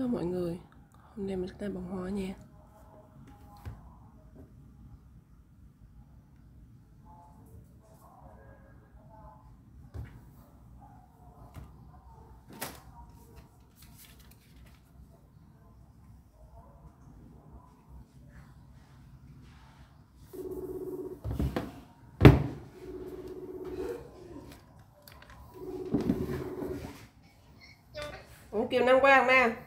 Hello mọi người, hôm nay mình sẽ làm bông hoa nha. Ủa Kiều năng Quang nè.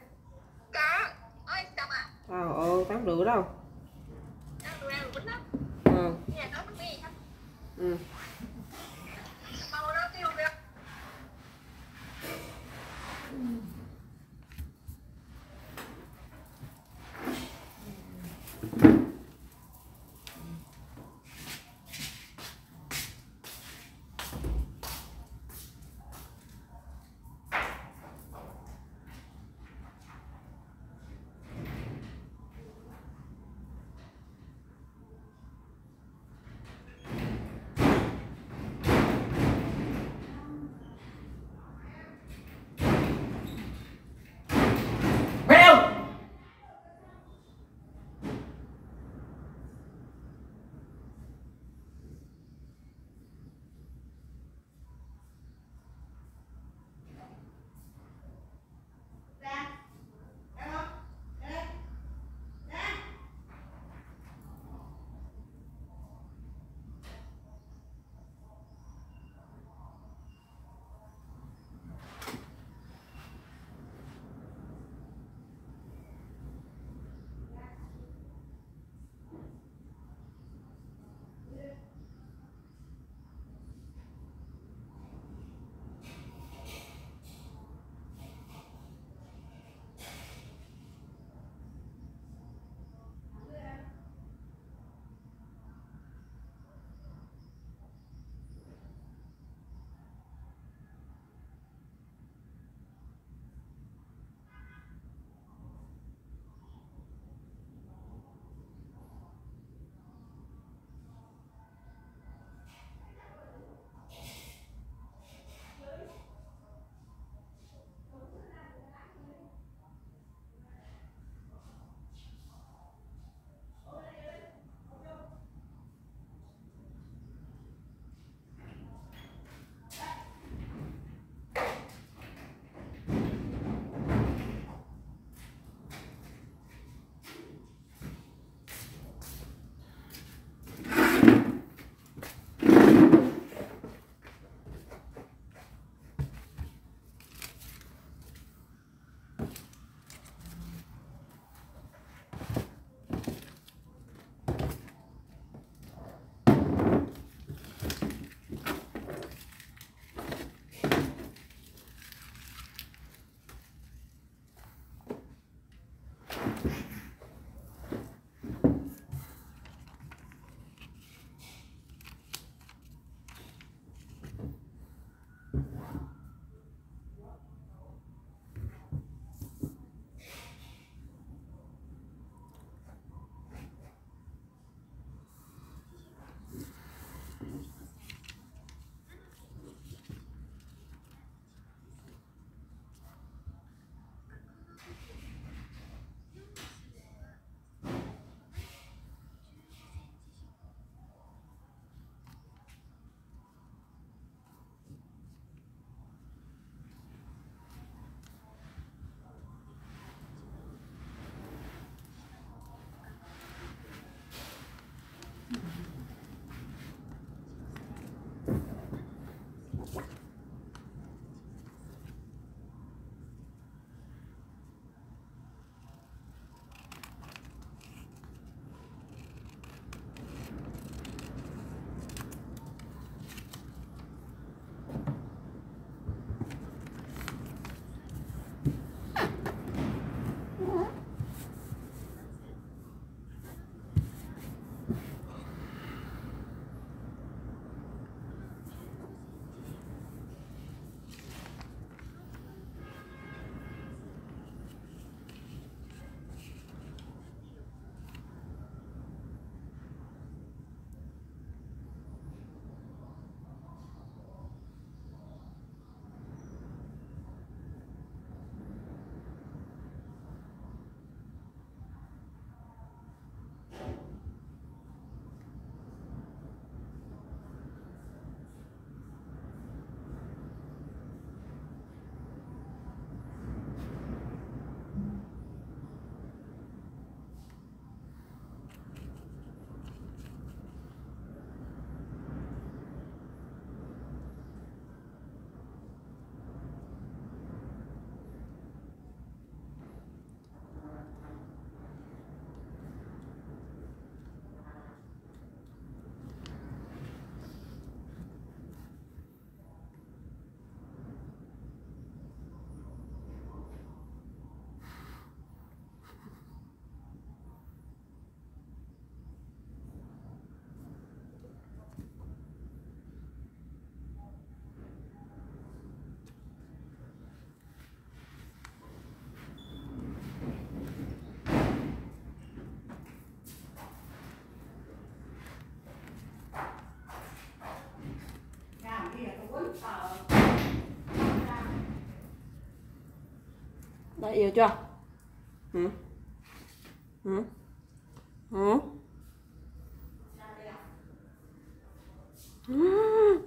đã yêu chưa ừ. Ừ. Ừ. Ừ.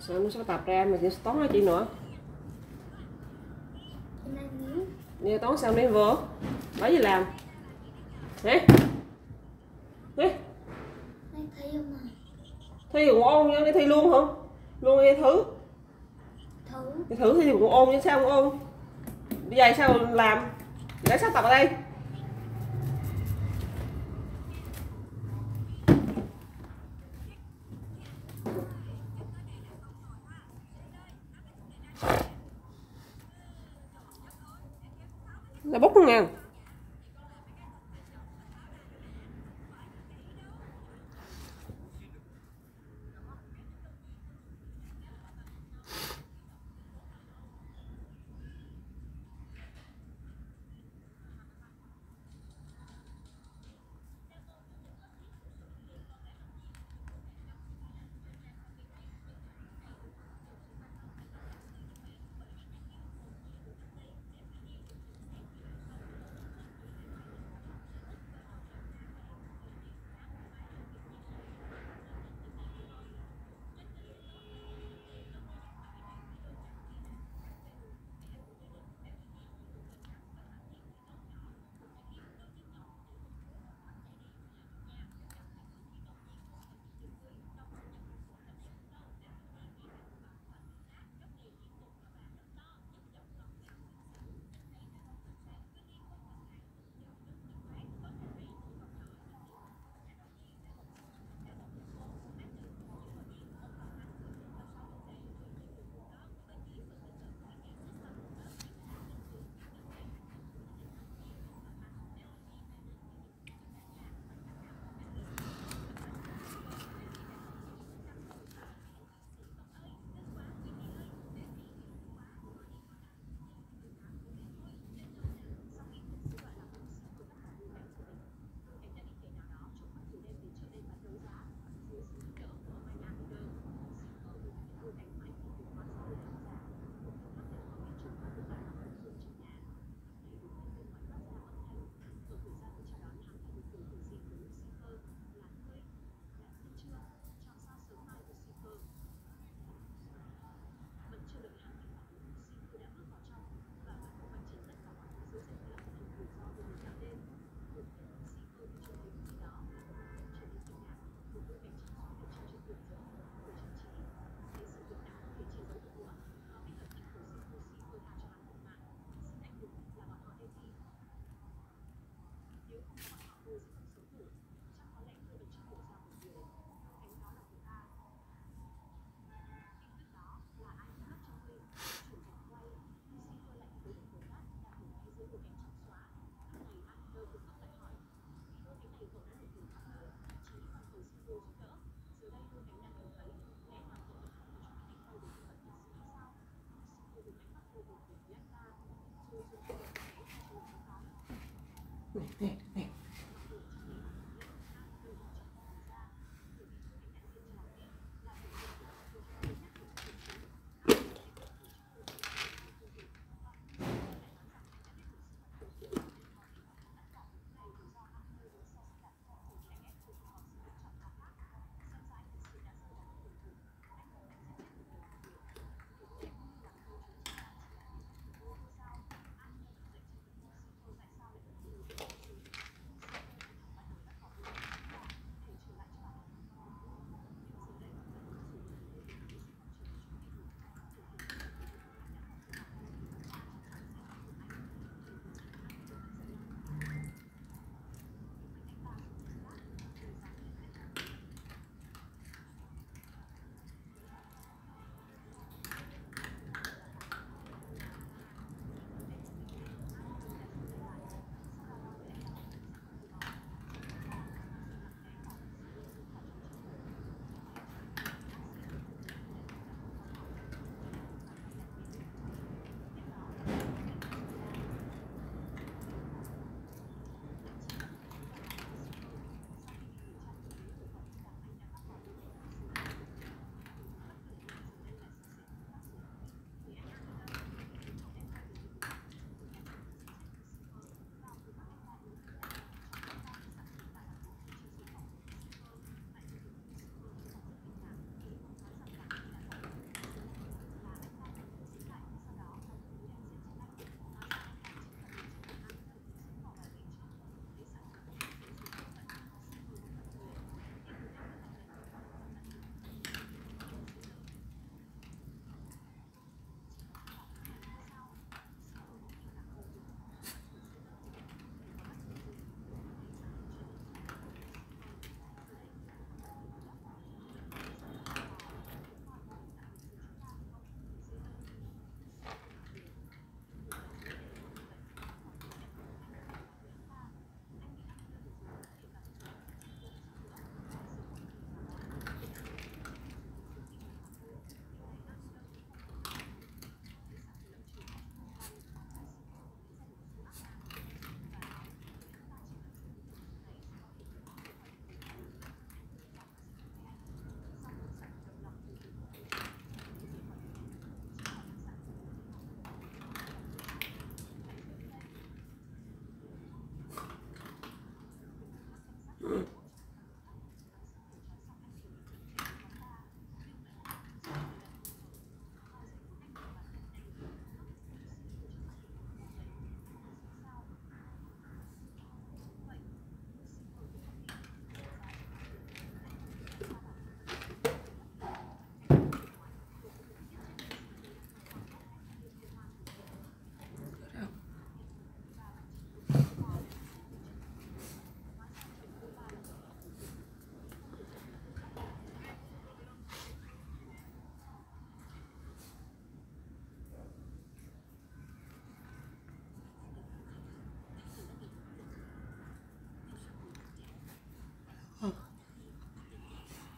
sao nó sẽ tập ra mà chị toán cho chị nữa? Nè toán sao đi vô. Lấy gì làm? Không à Thi cũng ôn nha, đi thi luôn hả? Luôn đi thử Đi thử thì cũng ôn chứ sao không ôn? Bây giờ sao làm? Để sao tập ở đây nè nè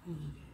Mm-hmm.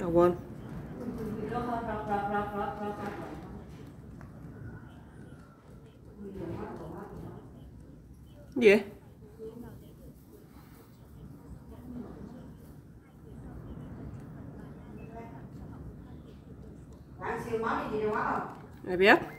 à quên gì vậy? Ai biết?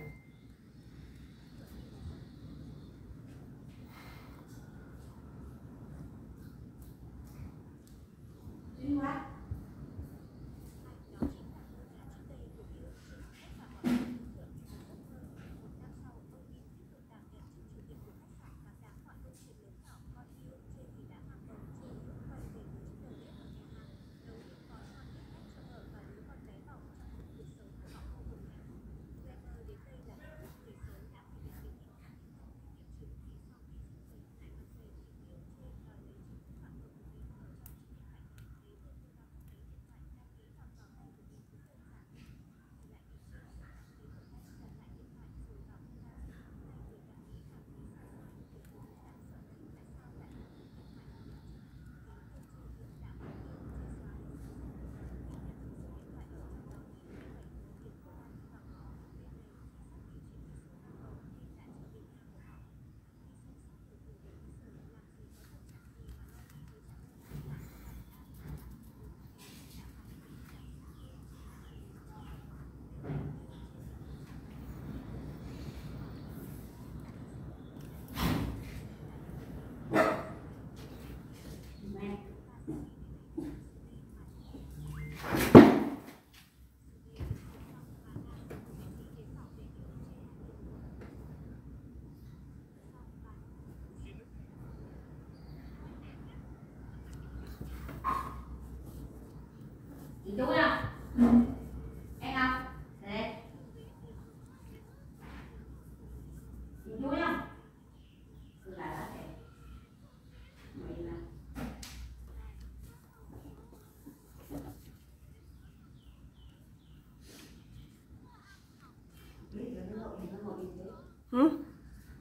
ừ?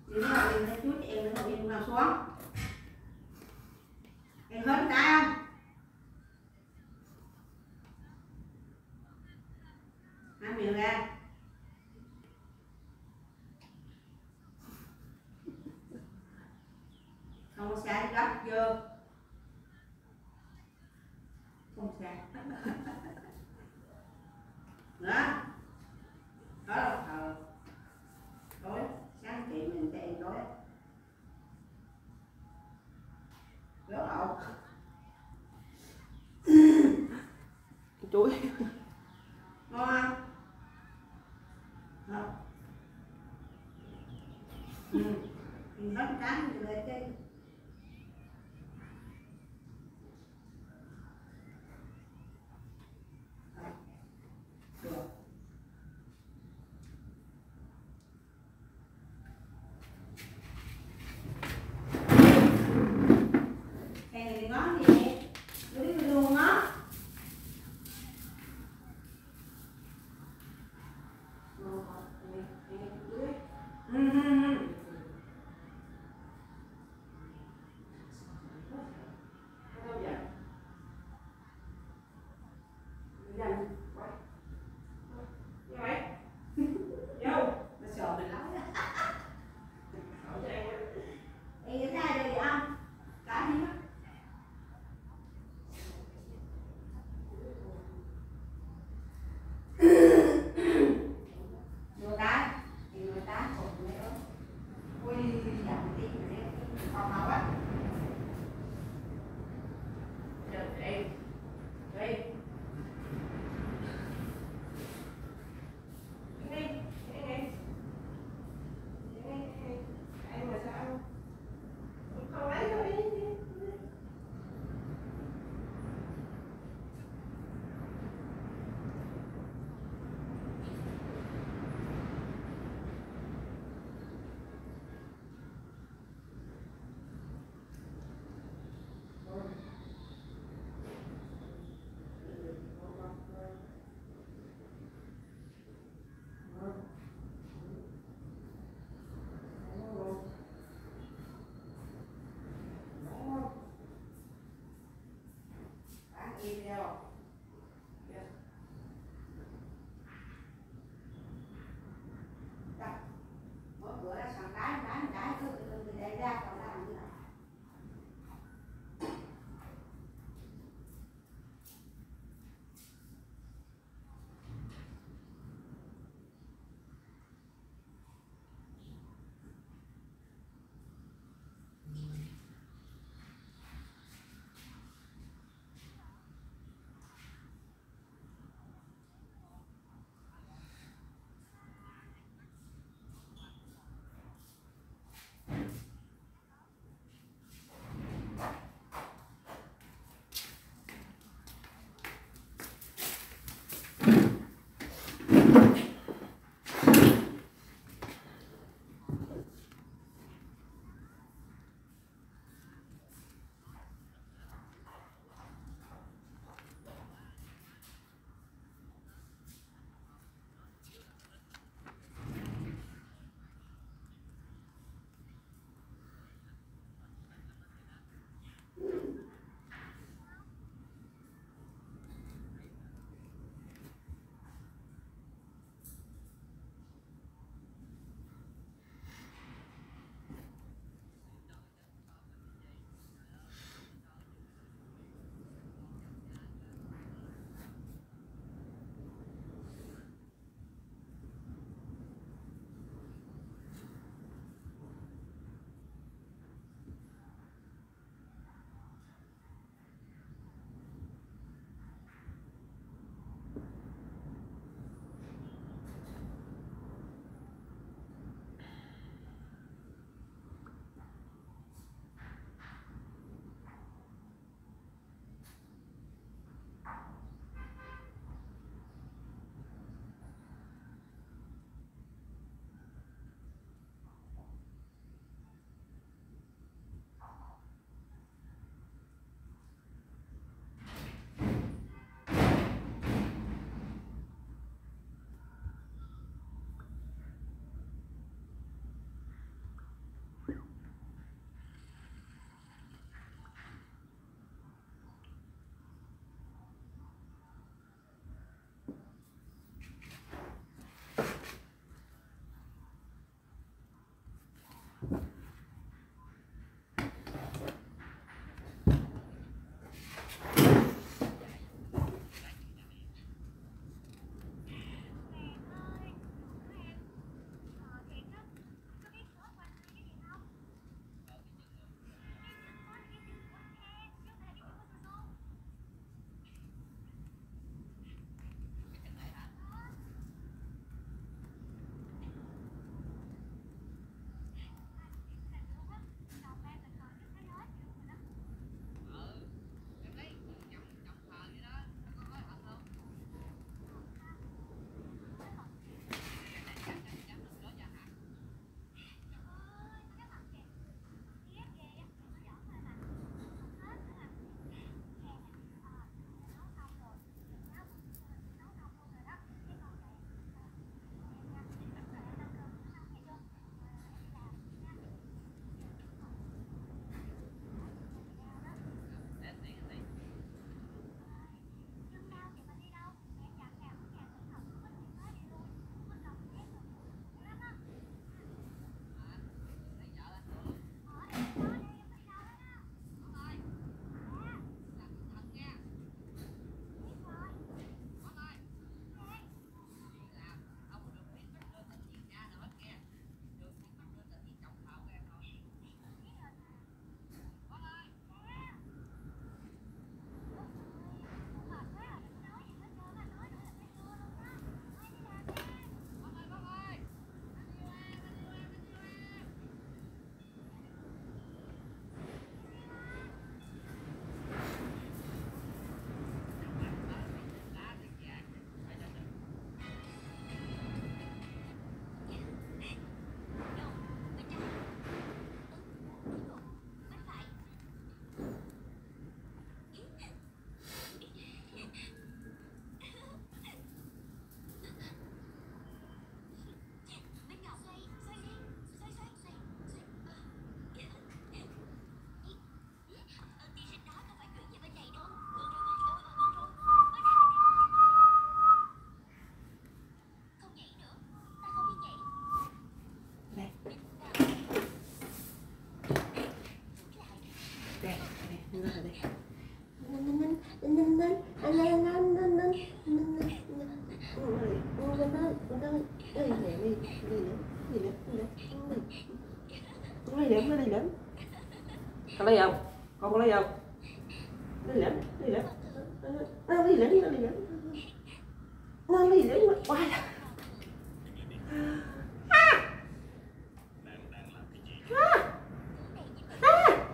Đến giờ mình sẽ chút em nó bên nào xuống 뭐 해? Mm-hmm. ở đây con lấy lắm, lấy lắm Con lấy không? Con có lấy không? Lấy lắm, lấy lắm Nó lấy lắm, nó lấy lắm Nó lấy lắm, quá là Ah! Ah!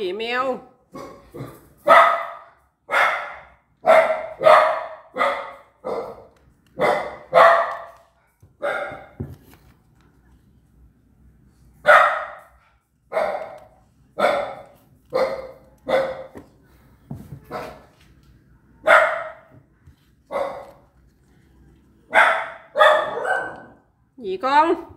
gì meo gì con?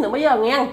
Nữa bây giờ nghe.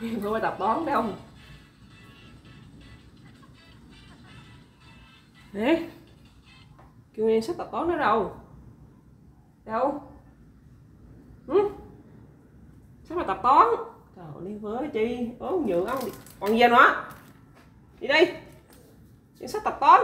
Cô phải tập toán đâu nè kêu Nguyên sách tập toán nữa đâu? Đâu? Ừ? sao mà tập toán trời ơi, đi với chi? Ốm nhượng ông đi. Còn gì nữa đi đi. Đi sách tập toán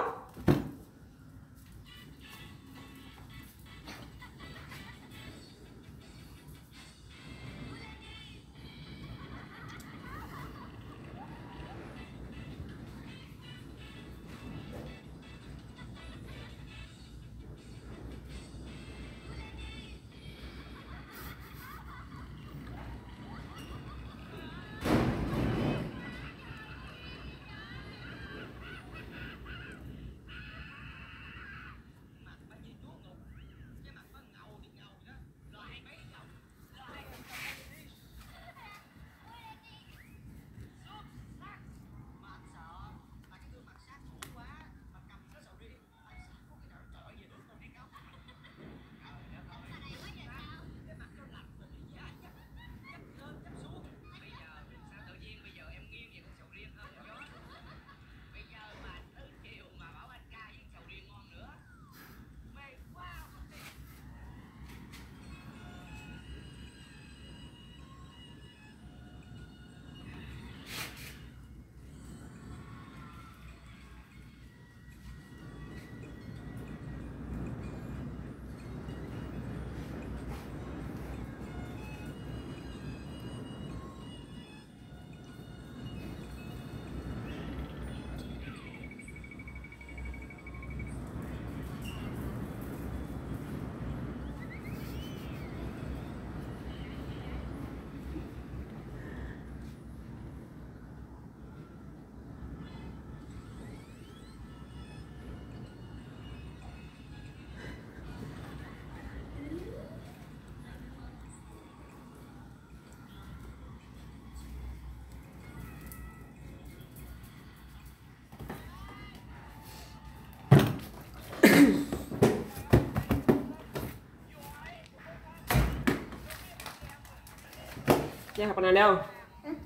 Nha học bài nào đâu?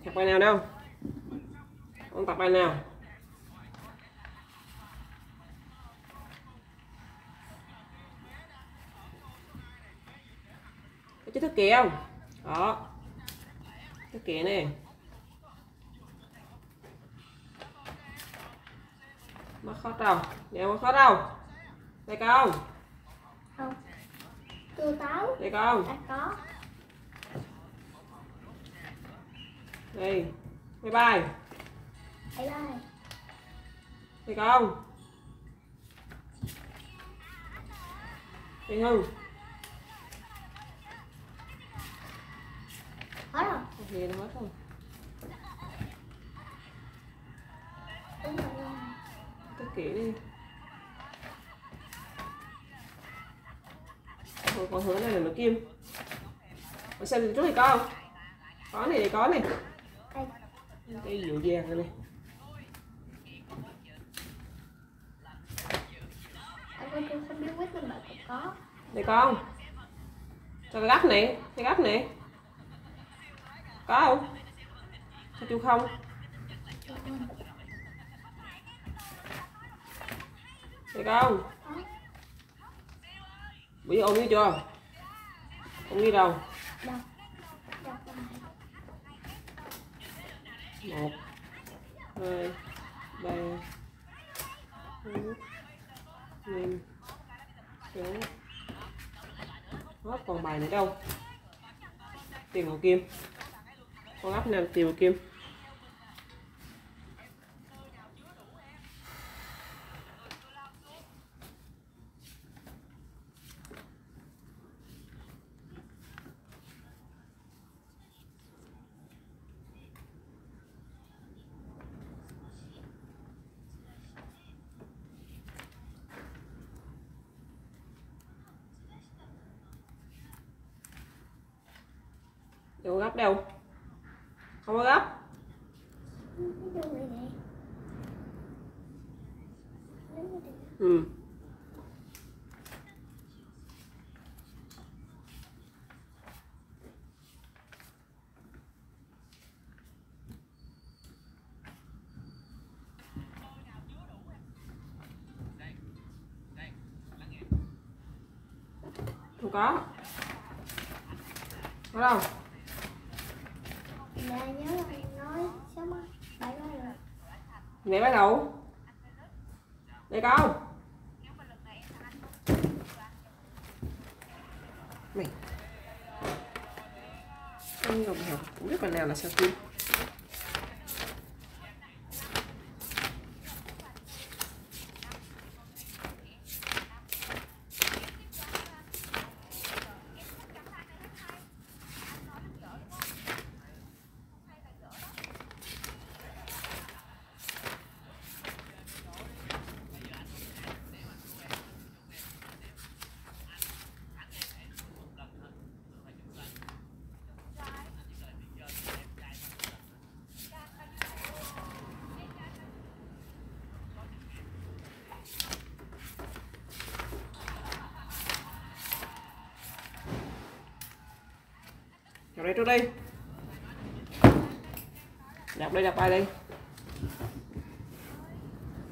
Học bài nào đâu? Con tập bài nào? Có chữ thức kìa không? Đó. Thức kìa nè Mất khó đâu? Đeo mất khó đâu? Đây con không? Tôi táo Đây con đã có Đây Bye bye. Bye bye. Đây con Đây Hưng hết rồi. Thì nó hết rồi. Rồi. Tất kỹ đi. Thôi con hướng này là nó kim Ở xem trước thì con Có này thì có này quyết mình bảo cũng có. Đây con. Cho cái gấp này Cái gấp này. Có không? Sao chú không? Đây con. Bây giờ ôm đi chưa? Ôm đi đâu? Đâu con này một, hai, ba, bốn, năm, sáu. Hết còn bài nữa đâu? Tìm vào kim. Con ấp nào tìm vào kim đâu có gấp đâu không có gấp cái đường này này Lấy cái này. ừ không có. Có đâu? Mẹ nhớ là nói sớm á bảy ba rồi mẹ bắt đầu. Đây con mày. Anh đồng cũng biết bạn nào là sao kim Đọc đây trước đi Đọc đây đọc bài đi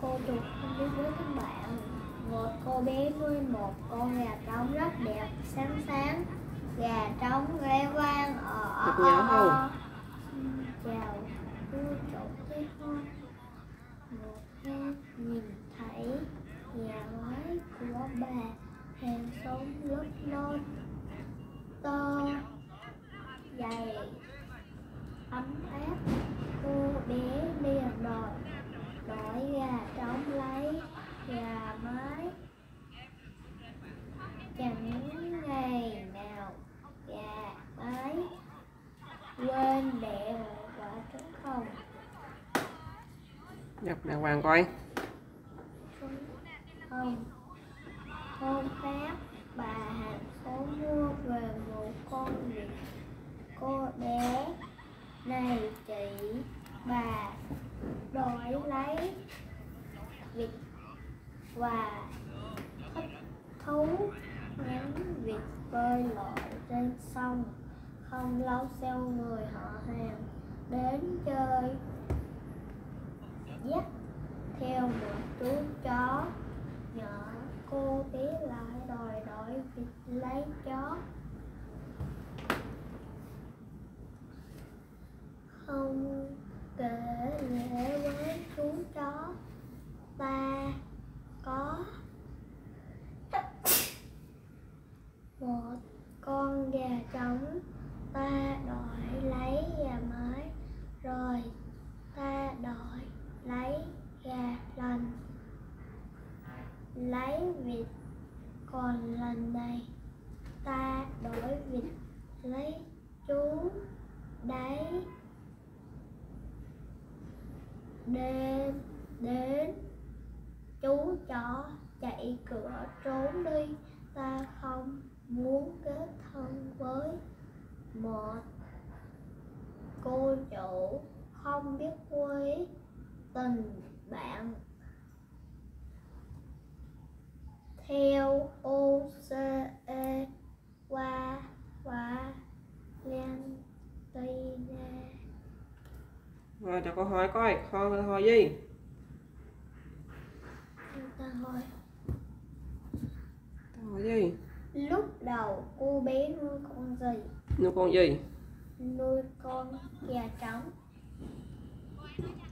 Cô chuột không biết với các bạn Một cô bé nuôi một con gà trống rất đẹp Sáng sáng Gà trống ghé vang ở Được nhớ không? Chào cô chuột thế thôi Một hôm nhìn thấy nhà máy của bà hàng xóm lớp lon to dày ấm áp cô bé liền đòi đòi gà trống lấy gà mái chẳng ngày nào gà mái quên đẻ quả trống không Đọc đàng hoàng coi trống không hôm khác bà hàng xóm mua về một con vịt cô bé này chị bà đổi lấy vịt và thích thú ngắm vịt bơi lội trên sông không lâu sau người họ hàng đến chơi dắt theo một chú chó nhỏ cô bé lại đòi đổi vịt lấy chó không kể lễ với chú chó ta có một con gà trống ta đòi lấy gà mái rồi ta đòi lấy gà lành lấy vịt còn lần này ta đổi vịt lấy chú đấy đêm đến chú chó chạy cửa trốn đi ta không muốn kết thân với một cô chủ không biết quý tình bạn theo OCE qua và Argentina Rồi cho câu hỏi coi. Con là hỏi gì ta hỏi hỏi gì lúc đầu cô bé nuôi con gì? Nuôi con gì? Nuôi con gà trống.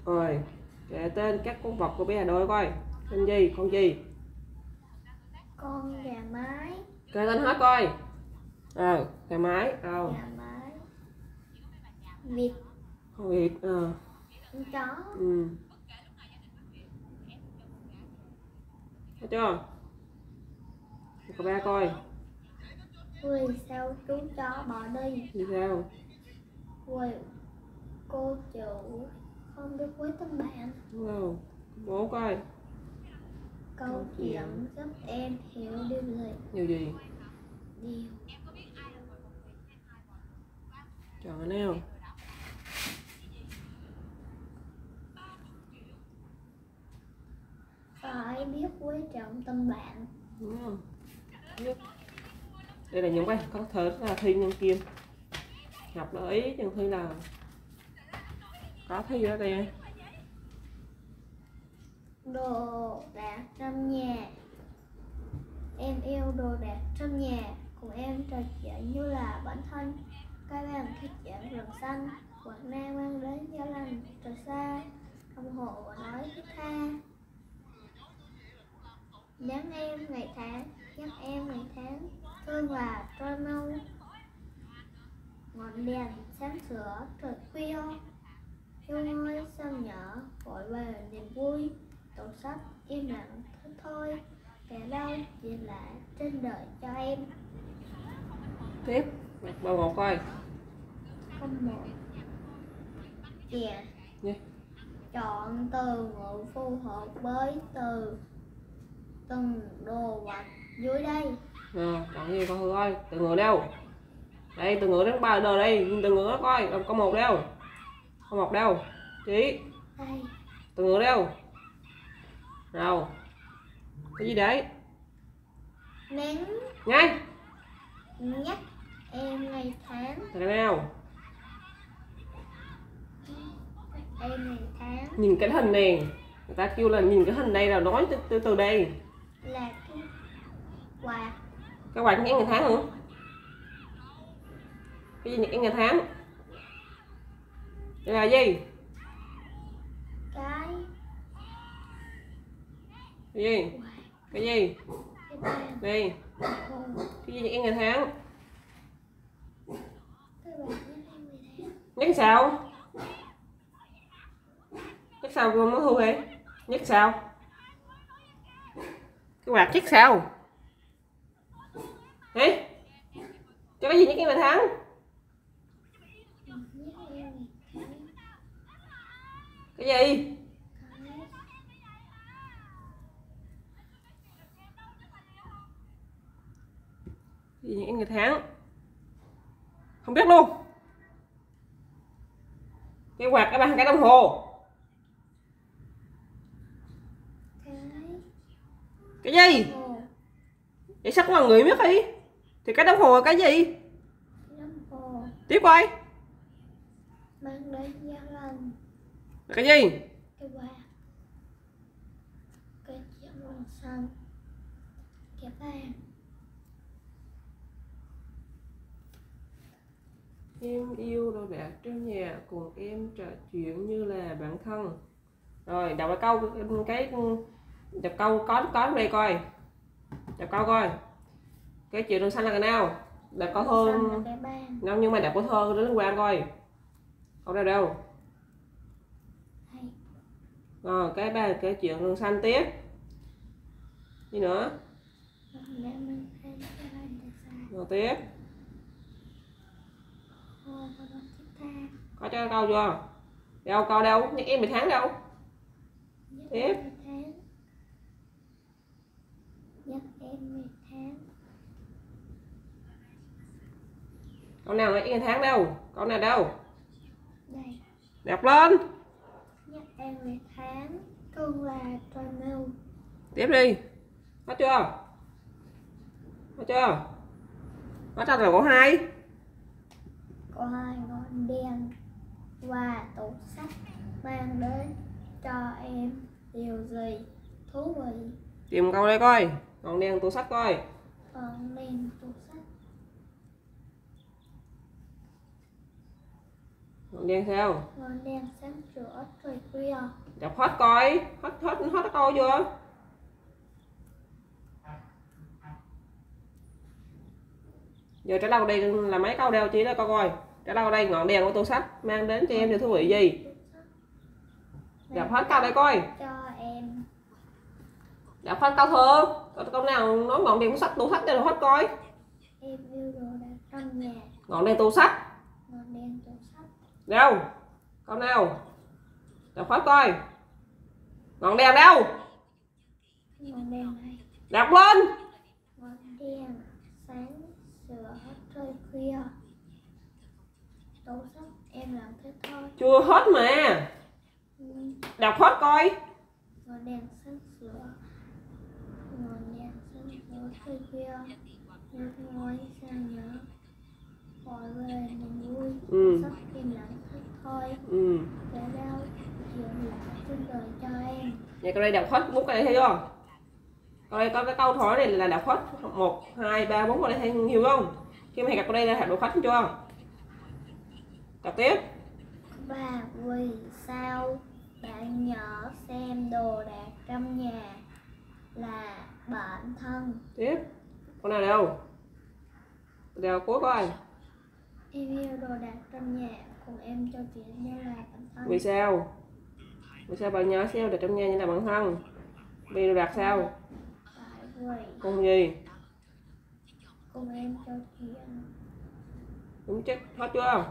Rồi Kể tên các con vật của bé đôi coi. Tên gì? Con gì? Con gà mái. Kể tên hết coi. Ờ Gà mái. Ờ. Gà mái. Vịt Việt. Ờ. con chó Ừ. Thấy chưa? Cô bé coi. Vì sao chú chó bỏ đi. Như sao? Vì cô chủ không biết quý tính bạn không Bố coi. Câu chuyện giúp em hiểu điều gì? Nhiều gì? Điều. Chọn nào phải biết quý trọng tình bạn? Đúng không Đây là những bài có thể là thi nhân kim Ngọc lưu ý chừng thi là Có thi đó kìa đồ đạc trong nhà. Em yêu đồ đạc trong nhà. Cùng em trò chuyện như là bản thân. Cây vàng khi chuyện rừng xanh. Quạt nam mang đến gió lành trời xa. Đồng hồ và nói thiết tha nhắn em ngày tháng nhắc em ngày tháng thương và trôi mau ngọn đèn sáng sửa trời khuya yêu ngôi sao nhỏ vội về niềm vui tủ sách im lặng thế thôi. Kẻ đau chỉ là trên đời cho em. Tiếp bao một coi. Không một. Kìa. Gì? chọn từ ngữ phù hợp với từ từng đồ vật dưới đây. À, chọn gì thử coi từ ngữ đâu? Đây từ ngữ đến ba đời đây. Từ ngữ đó coi có một đâu? Có một đâu? Chỉ đây. Từ ngữ đâu? Đâu cái gì đấy? Nén ngay nhắc em ngày tháng. Từ cái nào? Em ngày tháng. Nhìn cái hình này. Người ta kêu là nhìn cái hình này là nói từ từ, từ đây là cái quạt các bạn nhắc ngày tháng nữa cái gì nhắc ngày tháng. Là gì? Cái cái gì? cái gì? Cái đây cái gì nhắc ngày tháng. Cái nhắc sao nhắc sao cô mới thu vậy nhắc sao cái quạt chiếc sao? Hả? Cho cái gì nhắc em tháng cái gì? Cái cái gì nhắc người tháng không biết luôn. Cái quạt, cái bàn cái đồng hồ. Cái gì? Vậy sao mọi người biết đi thì cái đồng hồ là cái gì? Tiếp coi. Là cái gì? Cái em yêu đồ đạc trong nhà cùng em trò chuyện như là bạn thân. Rồi, đọc lại câu cái đọc câu có có đây coi. Đọc câu coi. Cái chuyện đường xanh là cái nào? Đọc có thơ. không nhưng mà đọc có thơ đến liên quan coi. Câu đâu. Đâu rồi cái ba cái chuyện đường xanh tiếp. Gì nữa? Rồi tiếp. Nó có cho câu chưa? Đâu câu đâu? Em 10 tháng đâu? Tiếp. Em ngày tháng. Câu nào nhắc em tháng đâu? Câu nào đâu? Đây. Đọc lên. Nhắc em ngày tháng. Thương là trôi nâu tiếp đi. Hết chưa? Hết chưa? Hết ra là có hai. Có hai ngọn đèn và tủ sách mang đến cho em. Điều gì thú vị? Tìm câu đây coi còn đèn tủ sách coi. Còn đèn tủ sách. Còn đèn sao? Ngọn đèn sáng sủa trời khuya. Đọc hết coi. Hết hết hết câu chưa? Giờ trả lời đây là mấy câu đeo chỉ đó coi coi. Trả lời đây ngọn đèn của tủ sách mang đến cho em điều thú vị gì? Đọc hết câu đây coi. Cho em. Đọc hết câu thơ câu nào nói ngọn đèn sách tủ sách cho hết coi. Em yêu đồ đạc trong nhà. Ngọn đèn tủ sách. Ngọn đèn tủ sách. Đâu? Câu nào? Đọc hết coi. Ngọn đèn đâu? Ngọn đèn này. Đọc lên. Ngọn đèn sáng sửa trời khuya. Tủ sách em làm thế thôi. Chưa hết mà. Ừ, đọc hết coi. Ngọn đèn sáng sửa ngọn đèn sửa trời khuya như ngói sao nhớ gọi về niềm vui Ừ. sách im lặng thôi ừ để đau chuyện lạ trên đời cho em vậy câu đây đọc hết bút này thấy chưa Coi có cái câu hỏi này là đọc hết 1, 2, 3, 4 con đây thấy nhiều không? Khi mà thầy gặp ở đây là học được hết chưa? Đọc tiếp. Ba vì sao bạn nhỏ xem đồ đạc trong nhà là bạn thân Tiếp. Con nào đâu? Đều cuối coi. Em yêu đồ đạc trong nhà Còn em cho chuyện như là bạn thân Vì sao? Vì sao bạn nhỏ xeo được trong nhà như là bạn thân? Vì đồ đạc sao? Tại vì Cùng gì? cùng em cho chuyện Đúng chắc hết chưa?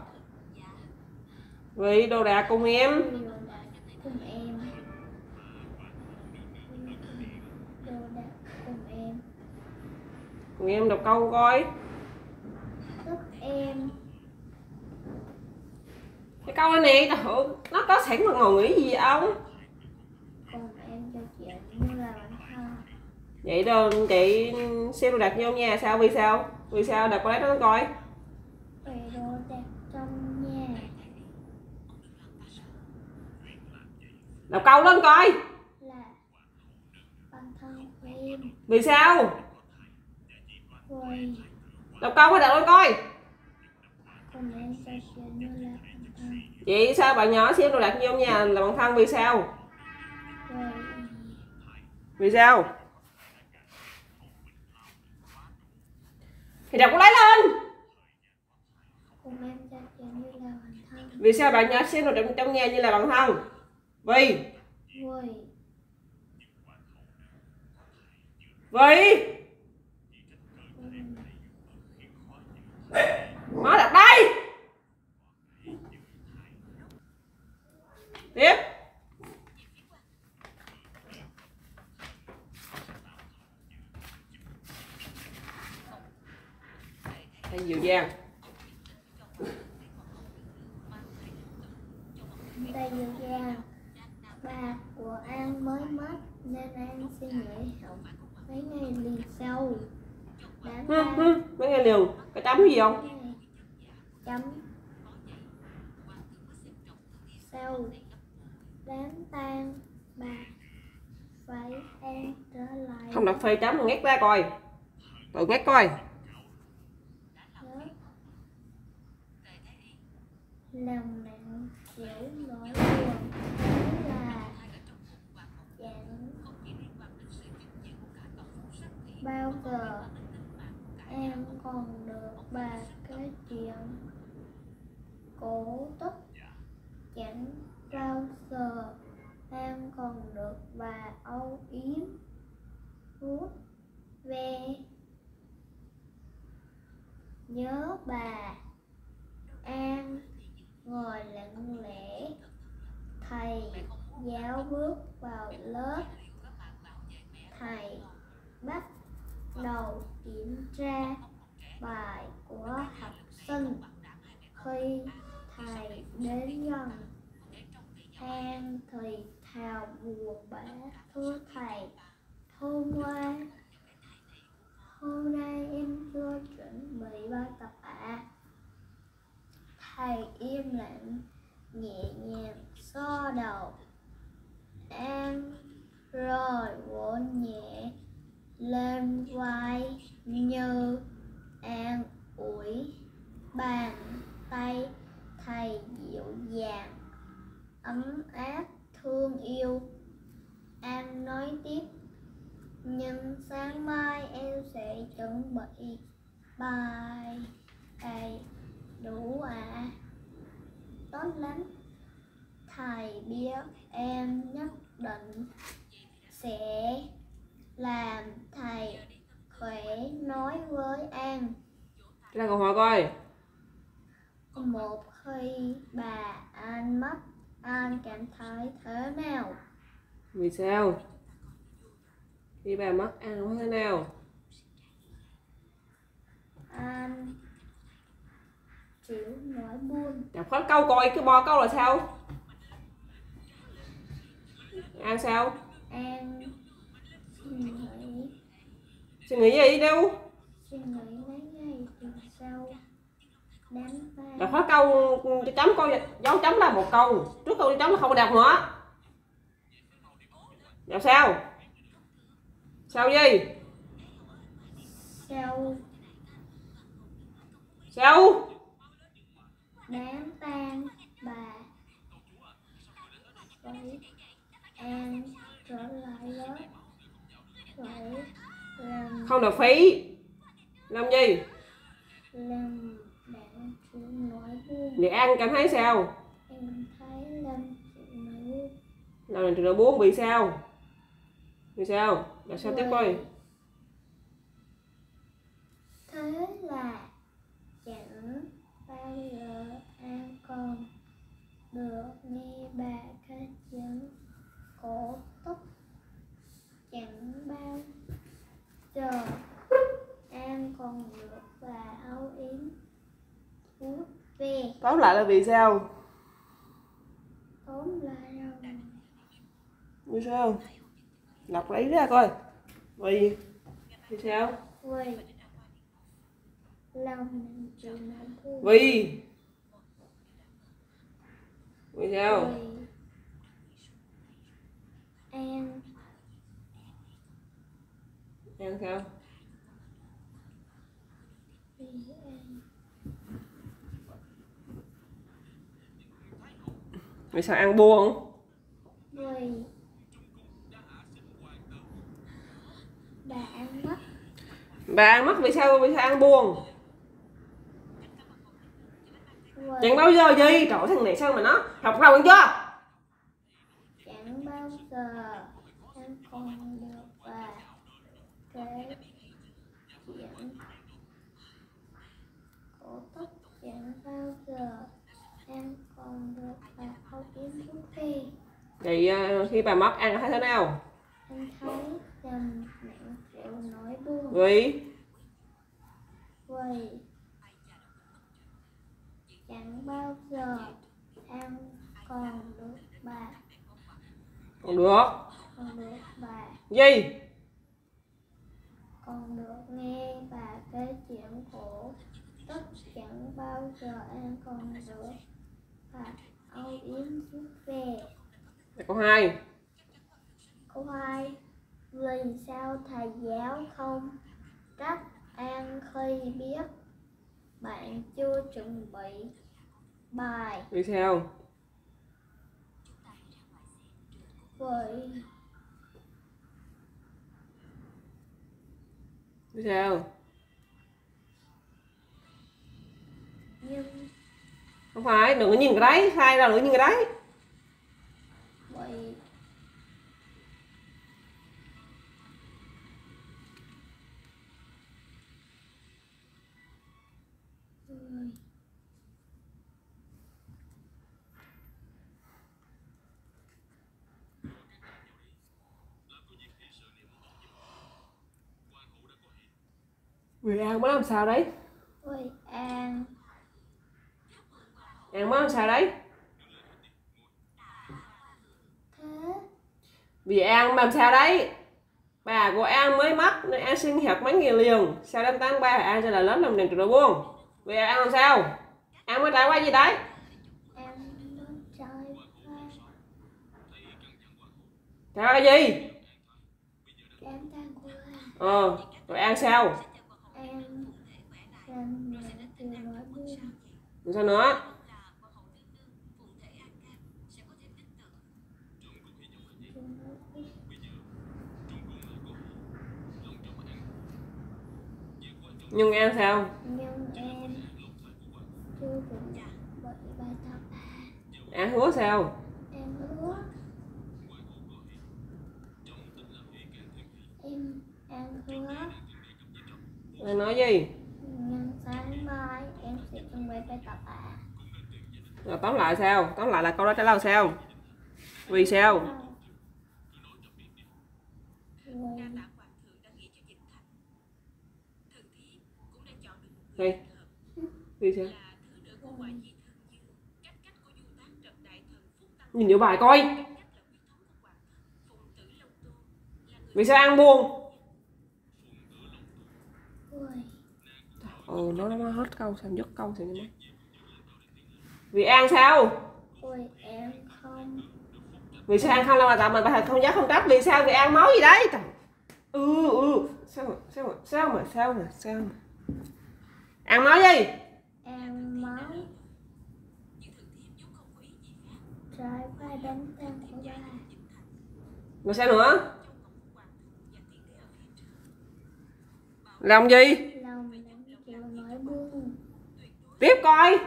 Vì đồ đạc cùng em. Vì đồ đạc cùng em Đồ đạc cùng em Cùng em đọc câu coi. Giúp em Cái câu này nè, trời nó có sẵn mà ngồi nghĩ gì vậy ông? Cùng em cho chuyện như là bạn thân Vậy đâu chị xem đồ đạc vô nhà sao? Vì sao? Vì sao cái đấy nó coi? Vì đồ đạc trong nhà Đọc câu lên coi. là bạn thân của em Vì sao? Đọc câu mới đọc lên coi. Vậy sao bạn nhỏ xem đồ đạc vô nhà là bạn thân vì sao? Vì sao? Thì đọc lấy lên. Vì sao bạn nhỏ xem đồ đạc trong nhà như là bạn thân? Vì Vì má đặt đây. Tiếp. Đây nhiều dàng Đây nhiều ra Bà của An mới mất, Nên An xin nghỉ học Mấy ngày liền sau. Mấy nghe liều. Cái tắm gì không? Chấm. Sau Đám tang Bà Phải An trở lại. Không đọc phê chấm ngét ra coi. Tự ngét coi. Lòng nặng chịu nỗi buồn Đó là Dạng Bao giờ Em còn được bà cái chuyện Cổ tức Chẳng bao giờ Em còn được bà âu yếm vuốt ve. Nhớ bà an ngồi lặng lẽ thầy giáo bước vào lớp. Thầy bắt đầu kiểm tra bài của học sinh khi thầy đến gần. Em thì thào buồn bã, thưa thầy hôm qua hôm nay em chưa chuẩn bị bài tập ạ. Thầy im lặng, nhẹ nhàng, so đầu. Em rồi vỗ nhẹ lên vai như an ủi, bàn tay, thầy dịu dàng, ấm áp, thương yêu. An nói tiếp nhưng sáng mai em sẽ chuẩn bị bài đầy đủ à tốt lắm. Thầy biết em nhất định sẽ làm thầy khỏe nói với an. Này câu hỏi coi. Một khi bà an mất an cảm thấy thế nào? Vì sao? Khi bà mất ăn có thế nào? An chịu nỗi buồn. Đọc hết câu coi cái bo câu là sao? Ăn sao? An nghĩ Suy nghĩ gì đâu? Suy nghĩ mấy ngày từ sau đám tang Đọc hết câu chấm câu dấu chấm là một câu. Trước câu chấm là không đọc nữa Đọc sao? Sao gì? Sao? Sao? Đám tang bà. Vậy an trở lại lớp không được phí. Làm gì làm bạn chuyện nỗi buồn vậy an cảm thấy sao? Em thấy làm chuyện nỗi buồn làm buồn bị sao? Bị sao? Là sao tiếp coi? Thế là chẳng bao giờ an còn được nghe bà ca dẫn cổ túc. Chẳng bao giờ an còn được bà âu yếm. Vuốt về tóm lại là vì sao? Tóm lại rồi vì sao? Đọc lấy ra coi. Vì vì sao? Vì lòng buồn vì. Vì sao? Vì an an sao. Vì sao ăn buồn vì bà ăn mất. Bà ăn mất vì sao vì sao ăn buồn vì chẳng bao giờ gì trời thằng này sao mà nó học ăn chưa? Chẳng bao giờ. Được bà kể chuyện cổ tích chẳng bao giờ em còn được bà âu yếm thuốc khi thì ờ, khi bà mất ăn thấy thế nào? Em thấy lòng nặng chịu nỗi buồn vì? Vì chẳng bao giờ em còn được bà còn được. Còn được bà. Gì còn được nghe bà kể chuyện khổ tất chẳng bao giờ em còn được. Bà âu yếm rút về. Câu hai. Câu hai vì sao thầy giáo không trách an khi biết? Bạn chưa chuẩn bị bài. Vì sao? Vậy sao? Nhưng không phải đừng có nhìn cái đấy sai ra đừng có nhìn cái đấy. Vậy vì ăn mới làm sao đấy? Ôi an. Ăn mới làm sao đấy? Thế. Vì an làm sao đấy? Bà của an mới mất nên an xin học mấy ngày liền. Sau đám tang ba an sẽ là lớp làm đèn trường buông. Vì an làm sao? An mới trải qua gì đấy? Trải qua. Cái gì? Ờ rồi an sao sao nữa? Nhưng an sao? Nhưng em bởi bài tập. An hứa sao em ước em em hứa an nói gì nhưng sáng mai em sẽ chuẩn bị bài tập à rồi tóm lại sao? Tóm lại là câu đó trả lời sao? Vì sao? Vì vì sao? Nhìn vô bài coi. Vì sao ăn buồn rồi, ừ nó nó hết câu sao dứt câu sao nhá vì ăn sao? Rồi em không. Vì sao ăn không? Làm bài tập mà bà không dám không trách. Vì sao? Vì ăn máu gì đấy. Ừ ừ. Sao mà sao mà sao mà sao mà sao mà. Ăn nói gì ăn món trái khoai bánh tăng của ba rồi sao nữa? Làm gì lòng nặng chịu nỗi buông tiếp coi.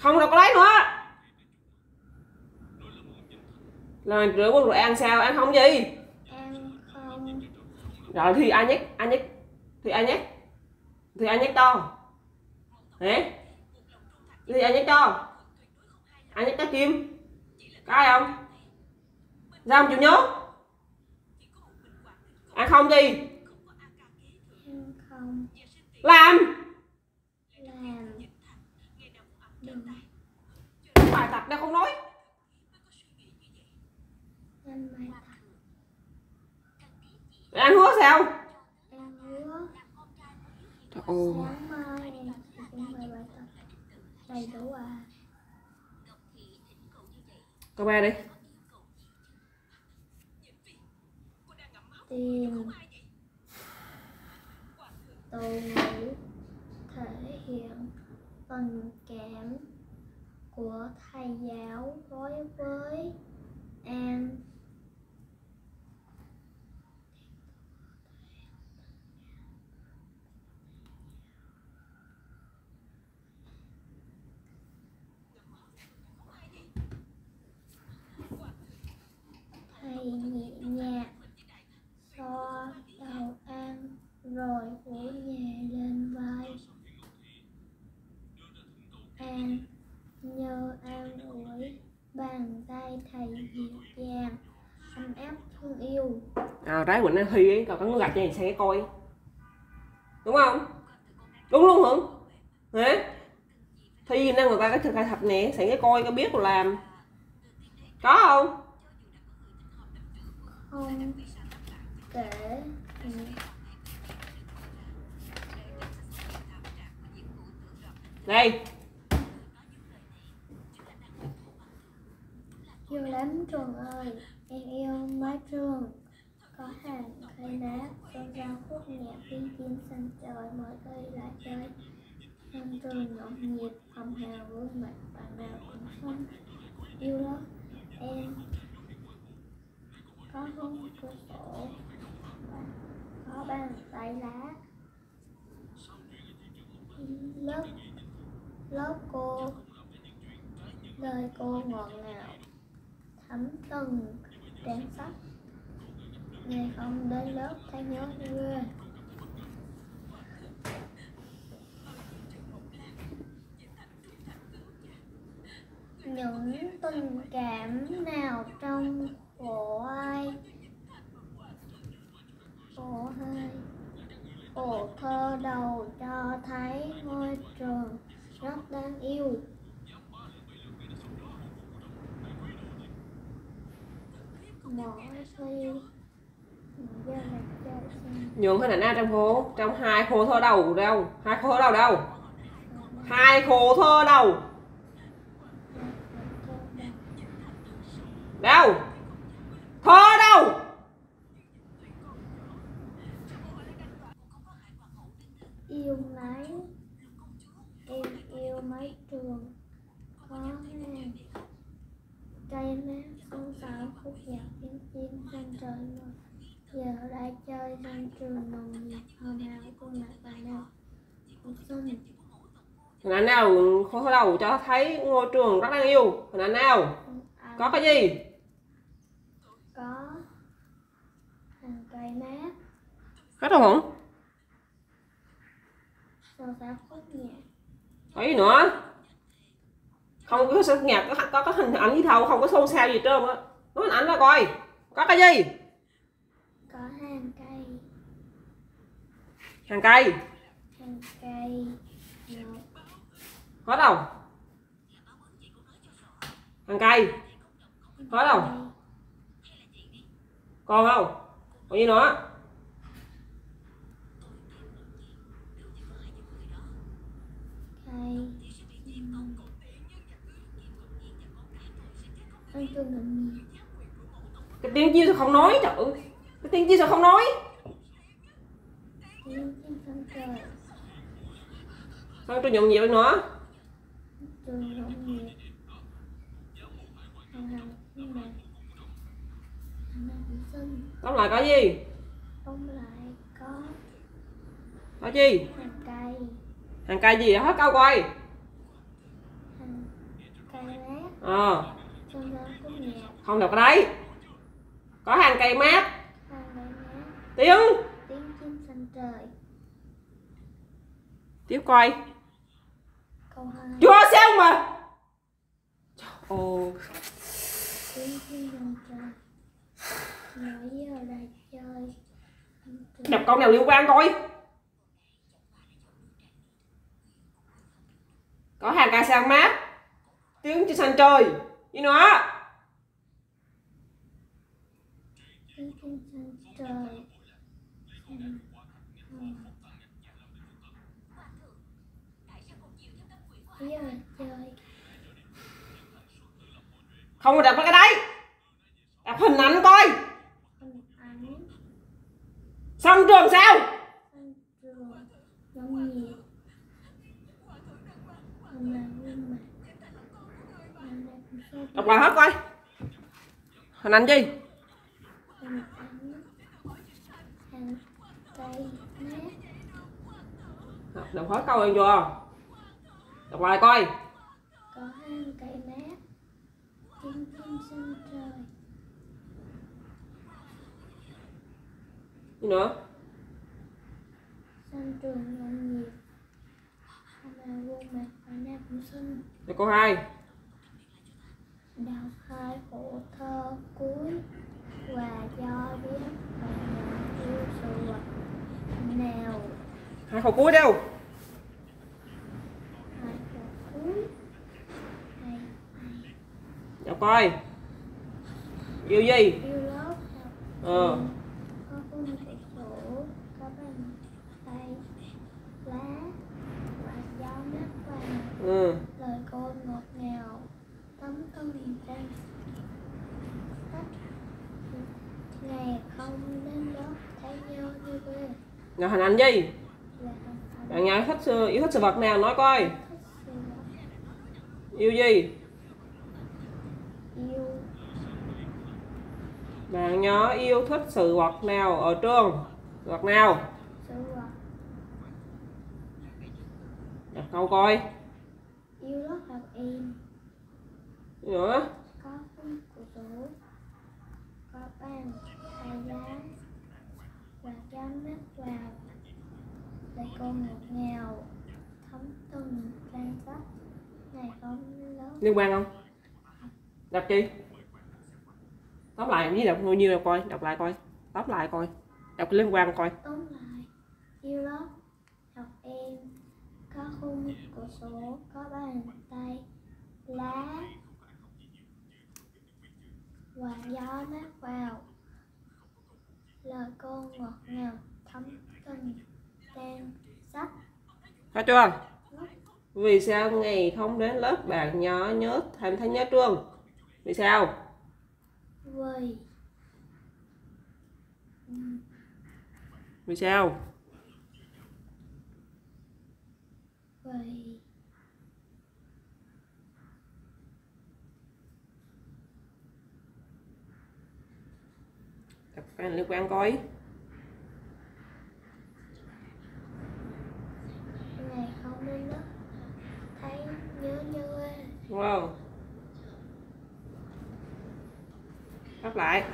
Không đâu có lấy nữa. Rồi rửa quân rồi ăn sao? Ăn không gì? Không rồi, thì ai nhắc ai nhắc thì ai nhắc thì ai nhắc to? Hả? Thì ai nhắc to? Ai nhắc cái kim có ai không? Sao không chịu nhớ ăn không gì? Làm đừng tập đâu không nói. Ăn ăn hứa sao? Trời ơi. à. Câu ba đi. Từ ngữ thể hiện tình cảm của thầy giáo đối với an thầy nhẹ nhàng xoa đầu an rồi cúi nhẹ lên vai an nhờ an ủi bàn tay thầy dịu dàng ấm áp thương yêu. À, rái quỳnh đang thi ấy còn có gạch này sang cái coi. Đúng không? Đúng luôn không hả? Thi năng người ta cái thực hành thập nè sang cái coi có biết rồi làm. Có không? Không kể đây yêu lắm trường ơi, em yêu mái trường. Có hàng cây nát con rau khúc nhẹ tiên chim xanh trời mới đây lại chơi. Trong trường nhộn nhịp, hồng hào vui mặt, bạn nào cũng không yêu lắm. em có hôn cửa sổ, có bàn tay lá. Lớp lớp cô, lời cô ngọt ngào thấm từng trang sách. Ngày không đến lớp, thấy nhớ ghê. Những tình cảm nào trong khổ ai? Khổ hai. Khổ thơ đầu cho thấy ngôi trường rất đáng yêu. Là nhường cái này na trong khô trong hai khô thơ đầu đâu? Hai khô thơ đầu đâu? Hai khô thơ đầu. Đâu? Thơ đâu? Yêu máy em yêu máy trường. Có cây mát không xảo khúc nhạc trời mơ giờ đã chơi sân trường nồng nhiệt hồn hào khuôn mặt bà nào cũng xinh hình ảnh nào thơ đầu cho thấy ngôi trường rất đáng yêu. Hình ảnh nào không ai có cái gì? Có hàng cây mát. Hết rồi không? Xuân nhạc? Có gì nữa? Không có nhạc có, có có hình ảnh gì đâu không có xôn xao gì trơn á. Nói hình ảnh ra coi có cái gì? Có hàng cây. Hàng cây. Hàng cây. Có đâu? Hàng cây. Có đâu? Còn không còn gì nữa? Cây. Anh tôi ngậm cái tiếng chim sao không nói trời ơi. Cái tiếng chim sao không nói sao tôi nhộn nhịp nữa năm cũng sinh tóm lại có gì? Không lại có có gì hàng cây hàng cây gì hết câu coi hàng cây lát. Ờ. Không đọc ở đây có hàng cây mát. Tiếng. Tiếng chim sân trời. Tiếp coi. Câu hai. Chưa sao mà. Ồ tiếng chim sân trời. Nói giờ đây chơi. Đọc câu nào liên quan coi. Có hàng cây sang mát. Tiếng trên sân trời. Gì nữa trời không có đọc cái đấy. Đặt hình ảnh coi. Xong trường sao? Đọc lại hết coi. Hình ảnh gì hình ảnh hàng cây mát đọc hết câu rồi chưa đọc lại coi. Có hang cây mát tiếng chim sân trời. Gì nữa? Sân trường nghiệp hôm nay gương mặt hôm nay cũng xinh rồi câu hai. Đọc hai khổ thơ cuối. Và do biết và nhà yêu sùa nào. Hai câu cuối đâu hai khổ cuối hay hay đọc coi. Yêu gì? Yêu lớp ờ. Có khung cửa sổ có bàn tay lá và gió mát vàng. Ừ. Lời cô ngọt ngào tấm thân trang sách. Ngày không đến lớp thấy nhau như quê. Là hình ảnh gì bạn nhớ thích yêu thích sự vật nào nói coi yêu gì? Yêu. Bạn nhớ yêu thích sự vật nào ở trường? Vật nào? Đọc câu coi. Yêu lớp học em. Nữa có khung cửa sổ có bàn tay lá và gió mát vào. Lời cô ngọt ngào thấm từng trang sách liên quan không? Đọc chi? Tóm lại với đọc nhiêu đọc coi đọc lại coi. Tóm lại coi. Đọc liên quan coi. Tóm lại yêu lớp học em. Có khung cửa sổ có bàn tay lá. Và gió mát vào. Lời cô ngọt ngào thấm tình trang sách Có chưa? Vì sao ngày không đến lớp bạn nhớ nhớ thành thanh nhớ trường? Vì sao? vì Vì sao? vì Đọc liên quan coi. ngày không đến lớp thấy nhớ Đúng không? Đọc lại.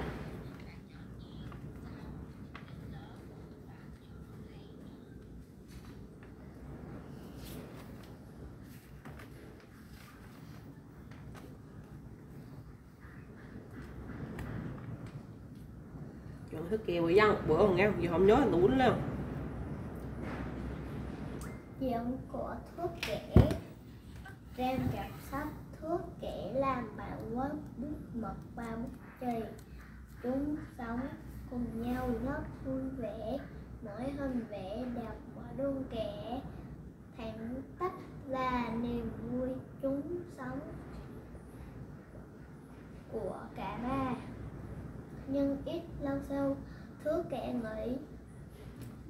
Chọn thức kia bữa dân bữa còn nghe giờ không nhớ là tủ lên Chuyện của thuốc kể trên gặp sách thuốc kẻ làm bạn với bút mực và bút chì. Chúng sống cùng nhau, rất vui vẻ. Mỗi hình vẽ đẹp, mỗi đuông kẻ Thẳng tách là niềm vui. Chúng sống của cả ba. Nhưng ít lâu sau, thước kẻ nghĩ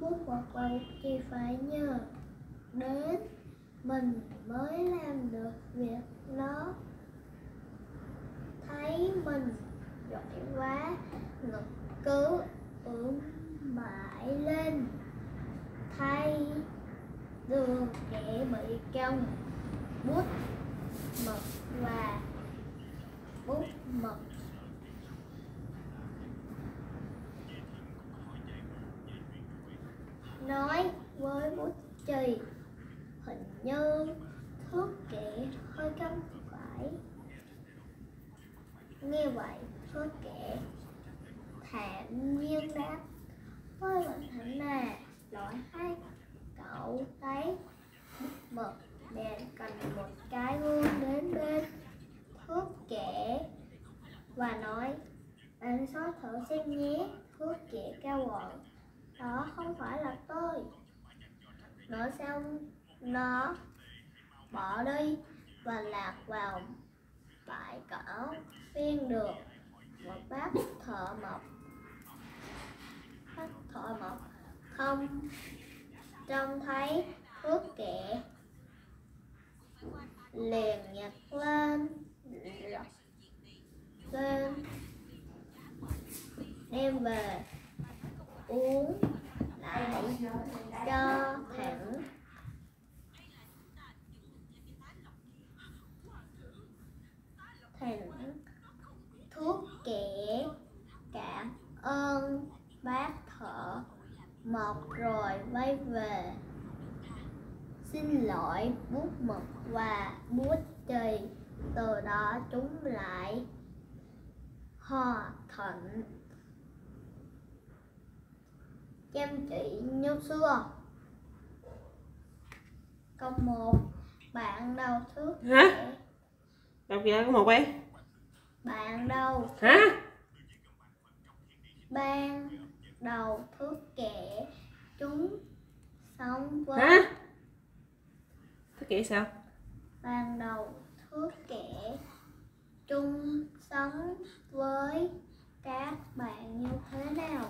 bút mực và bút thì phải nhờ đến mình mới làm được việc đó. Thấy mình giỏi quá, ngực cứ ướm mãi lên. Thay đường kẻ bị cong, bút mực và bút mực. Nói với bút chì như thước kệ hơi cong phải. Nghe vậy thước kệ thản nhiên đáp với bình thạnh mà loại hai cậu thấy mực bèn cầm một cái gương đến bên thước kệ và nói bạn xóa thử xem nhé. Thước kệ cao gọi, đó không phải là tôi. Nói xong nó bỏ đi và lạc vào bãi cỏ ven đường. Một bác thợ mộc, bác thợ mộc không trông thấy thước kẻ liền nhặt lên, lật lên, đem về uống lại cho thẳng. Thẳng thuốc kẻ cảm ơn bác thợ một rồi quay về. Xin lỗi bút mực và bút chì từ đó chúng lại. Hòa thuận chăm chỉ như xưa. Câu một bạn đầu thước Hả? Kẻ Đâu kìa có một ấy bạn đầu Hả? ban đầu thước kẻ chúng sống với Hả? Thế kỹ sao? ban đầu thước kẻ chung sống với các bạn như thế nào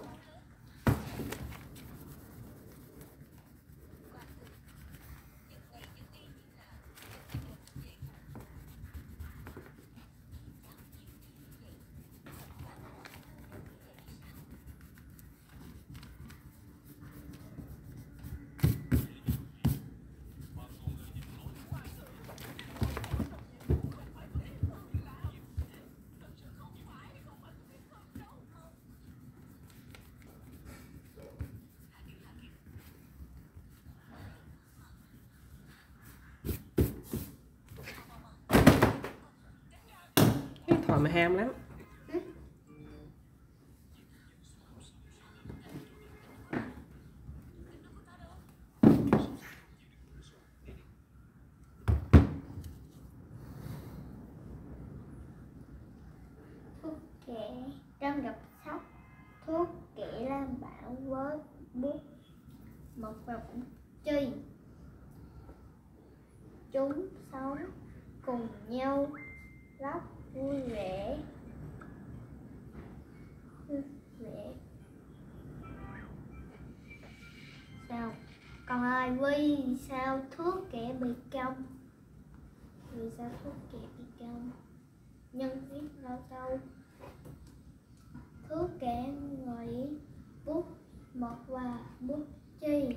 mà ham lắm. Trong gặp sóc. Thuốc kỹ làm bảo với bút một vào cũng chơi. Kẻ bị cong vì sao thuốc kẻ bị cong nhân viết lâu sau thuốc kẻ nghĩ bút một và bút chi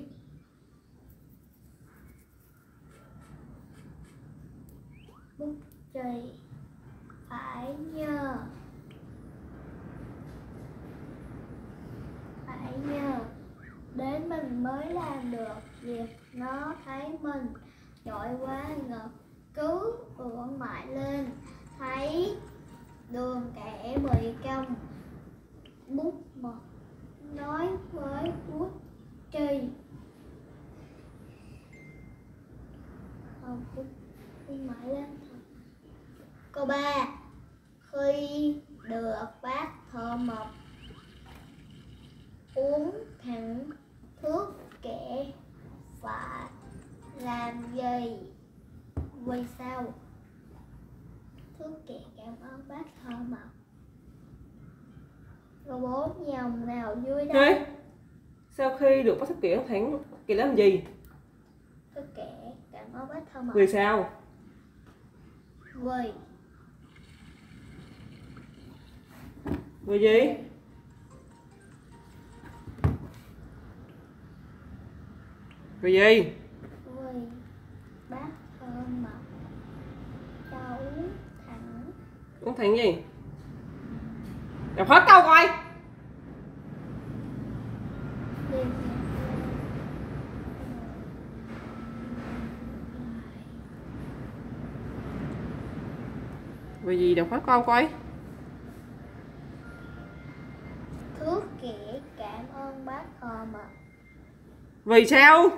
bút chi phải nhờ phải nhờ đến mình mới làm được việc nó thấy mình giỏi quá ngợp cứ ưỡn mãi lên thấy đường kẻ bị cong bút mực nói với bút chi không bút đi mãi lên thật câu ba khi được bác thợ mộc uống thẳng thuốc kẻ phải làm gì vì sao thuốc kẻ cảm ơn bác thợ mộc có bốn dòng nào dưới đây Thế sau khi được bác thức kỷ kỷ làm gì? Tôi kể cảm ơn bác thơ mộng vì sao? Vì vì gì? Vì gì? Vì bác thơ mộng cháu thẳng ông thắng gì? Đọc hết câu coi liền vì gì đọc hết câu coi. Thước kể cảm ơn bác thơ mộng vì sao?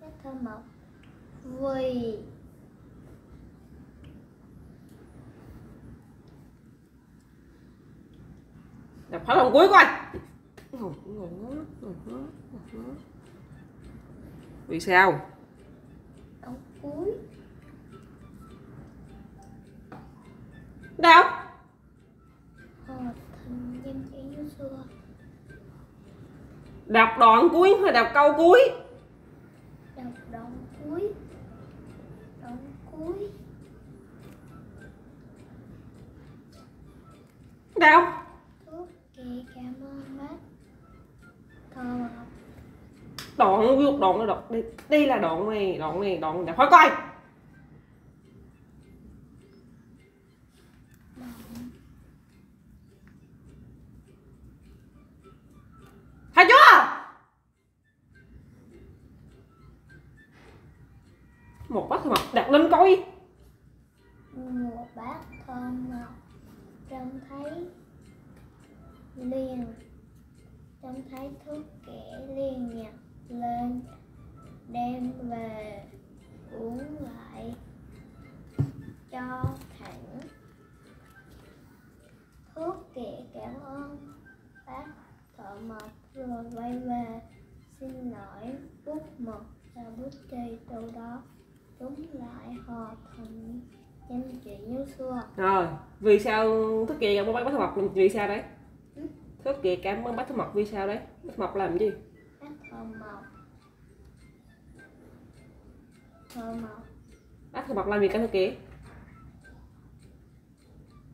Bác thơ mộng vì đọc hết lần cuối coi. Vì sao đọc đoạn cuối hay đọc câu cuối? Đọc đoạn cuối. Đoạn cuối. Đâu thước kể cảm ơn bác. Thơ đoạn đoạn đoạn đây, đây là đoạn này đoạn này đoạn đọc hết coi danh trị như xưa rồi vì sao thức kỳ cảm ơn bác bác mọc vì sao đấy? Thức kỳ cảm ơn bác mọc vì sao đấy? Bác mọc làm gì? Bác thợ mộc. Thợ mộc. Bác mọc làm gì cả thức kỳ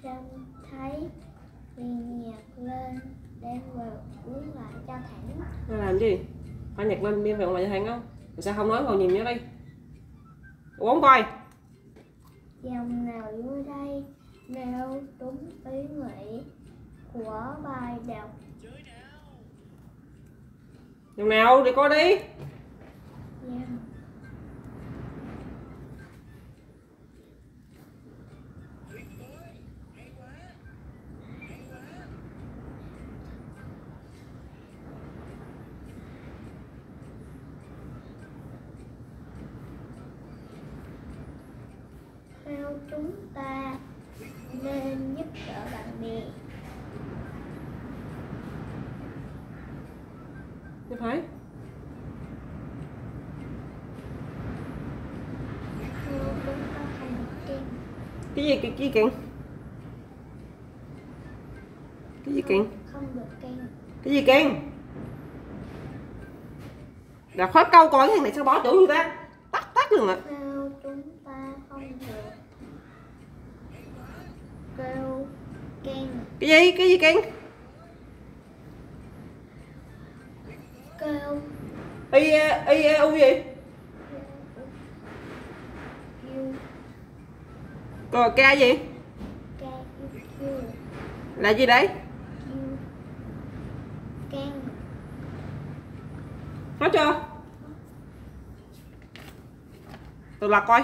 trông thấy liền nhặt lên đem về uống lại cho thẳng. Nó làm gì? Phải nhặt lên đem về ngoài nhà hàng không? Sao không nói vào nhìn nhớ đây? Uống coi dòng nào dưới đây? Nêu đúng ý nghĩ của bài đọc. Dòng nào đi coi đi. Dòng theo chúng ta nên giúp đỡ bạn bè Không phải theo chúng ta hành trình cái gì kiện cái gì kiện không được khen. Cái gì kiện đọc hết câu coi cái thằng này sao bỏ chỗ người ta? Tắt tắt luôn ạ. Theo chúng ta không được. Kêu cái gì? Cái gì kiện kêu. Y y u gì yêu rồi ca gì? Là gì đấy? Hết chưa từ lật coi.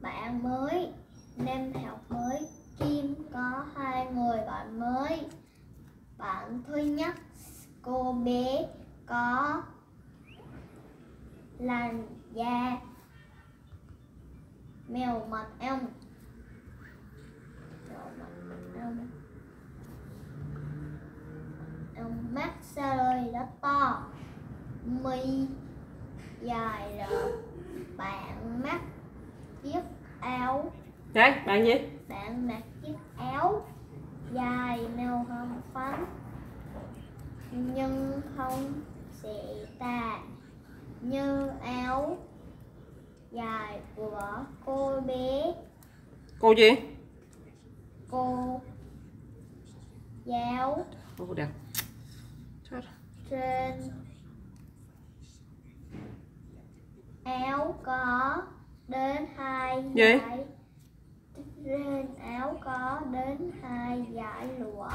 Bạn mới Kim có hai người bạn mới. Bạn thứ nhất cô bé có làn da mèo mật ong mèo mật ong ong mắt xa lời đất rất to mi dài rồi bạn mặc chiếc áo. Đây, bạn gì? bạn mặc chiếc áo dài màu hồng phấn. Nhưng không xẻ tà như áo dài của cô bé. Cô gì? cô giáo Cô đẹp. Trên áo có đến hai Gì? Trên áo có đến hai dải lụa.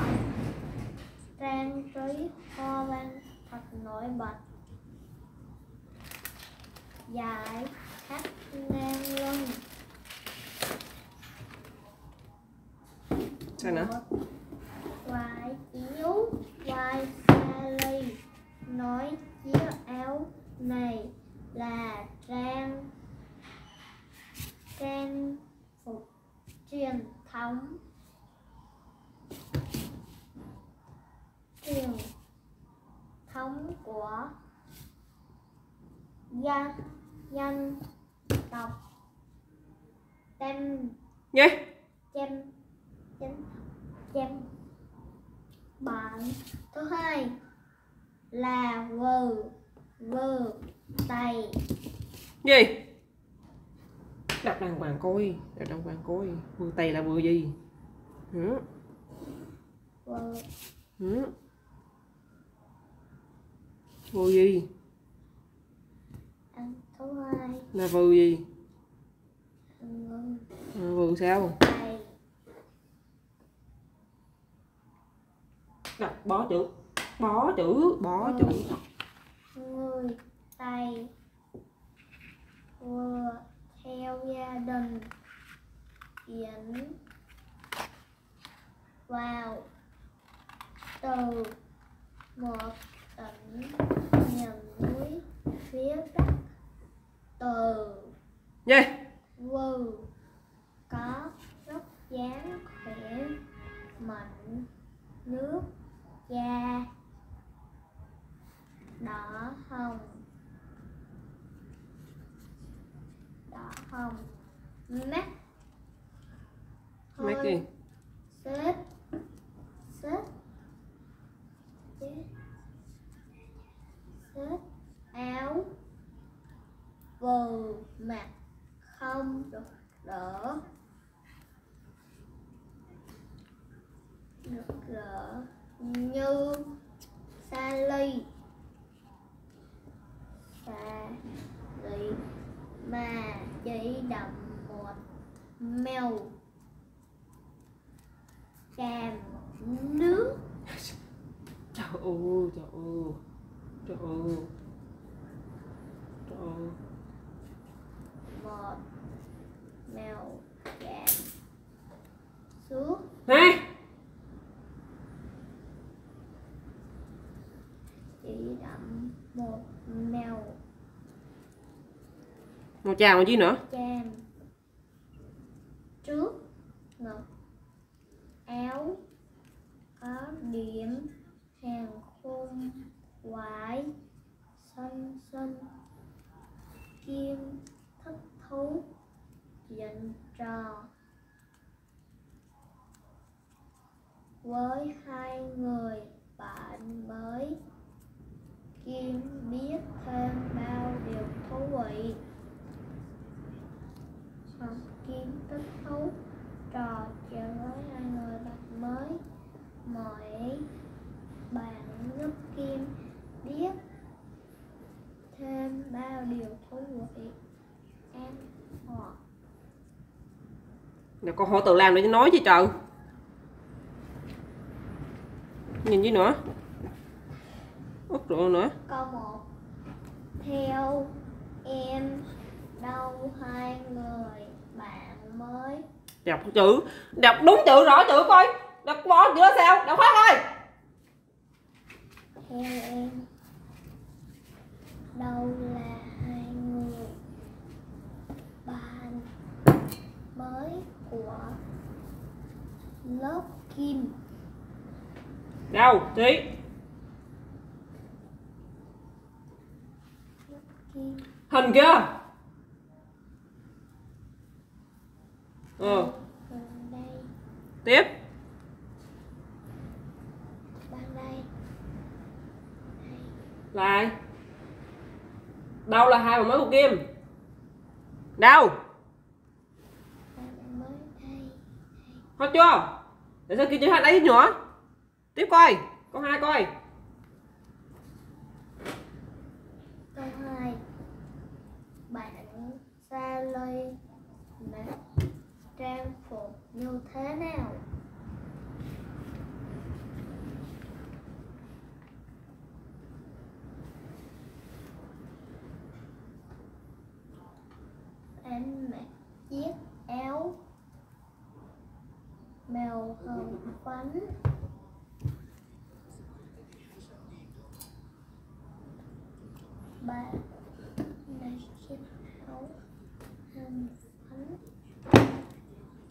Trang trí hoa văn thật nổi bật. Dải thắt ngang lưng. Sao nữa? vài yếu vai xa ly nói chiếc áo này là trang trang truyền thống truyền thống của dân dân tộc tem Gì? chém chém chém bạn thứ hai là vừ vừ tay Gì? Đọc đàng hoàng coi Đọc đàng hoàng coi Vừa tay là vừa gì? Hử? Hử? Vừa gì? Là vừa gì? À, vừa sao? tay Đọc bó chữ Bó chữ Bó chữ người tay vừa theo gia đình chuyển vào từ một tỉnh miền núi phía bắc từ Gì? vừ có rất dáng khỏe mạnh nước da đỏ hồng hồng mắt Mắc gì? xếp. Xếp. Xếp. Áo. Vừ mặt. Không được đỡ được đỡ như xa ly xa ly mà chỉ đậm một mèo. Càm nước. Trời ơi Trời ơi Trời ơi Trời ơi. Một mèo càm xuống. Nè chỉ đậm một mèo Màu chào màu gì nữa? tràm trước ngực, áo, có điểm, hàng khung, quải, xanh xanh, kim, thất thú, dành trò. Với hai người, bạn mới Kim biết thêm bao điều thú vị. Học Kim thích thú trò chuyện với hai người bạn mới. Mọi bạn giúp Kim biết thêm bao điều thú vị. Em họ. Nè con họ tự làm để nói chứ trời. Nhìn gì nữa? Út rồi nữa. Câu một. Theo em đâu hai người mới. Đọc chữ. Đọc đúng chữ rõ chữ coi. Đọc bó chữ đó sao? Đọc phát coi Theo em đâu là hai người bạn mới của lớp Kim? Đâu kim. Hình kia ờ. Đây tiếp. Lại. Đâu là hai và mấy cục kim. Đâu hết chưa? Để sao kia chữ hai đấy nữa tiếp coi. Câu hai coi. Câu hai. Bạn xa mặc trang phục như thế nào? Em mặc chiếc áo màu hồng phấn. Ba mặc chiếc áo hồng phấn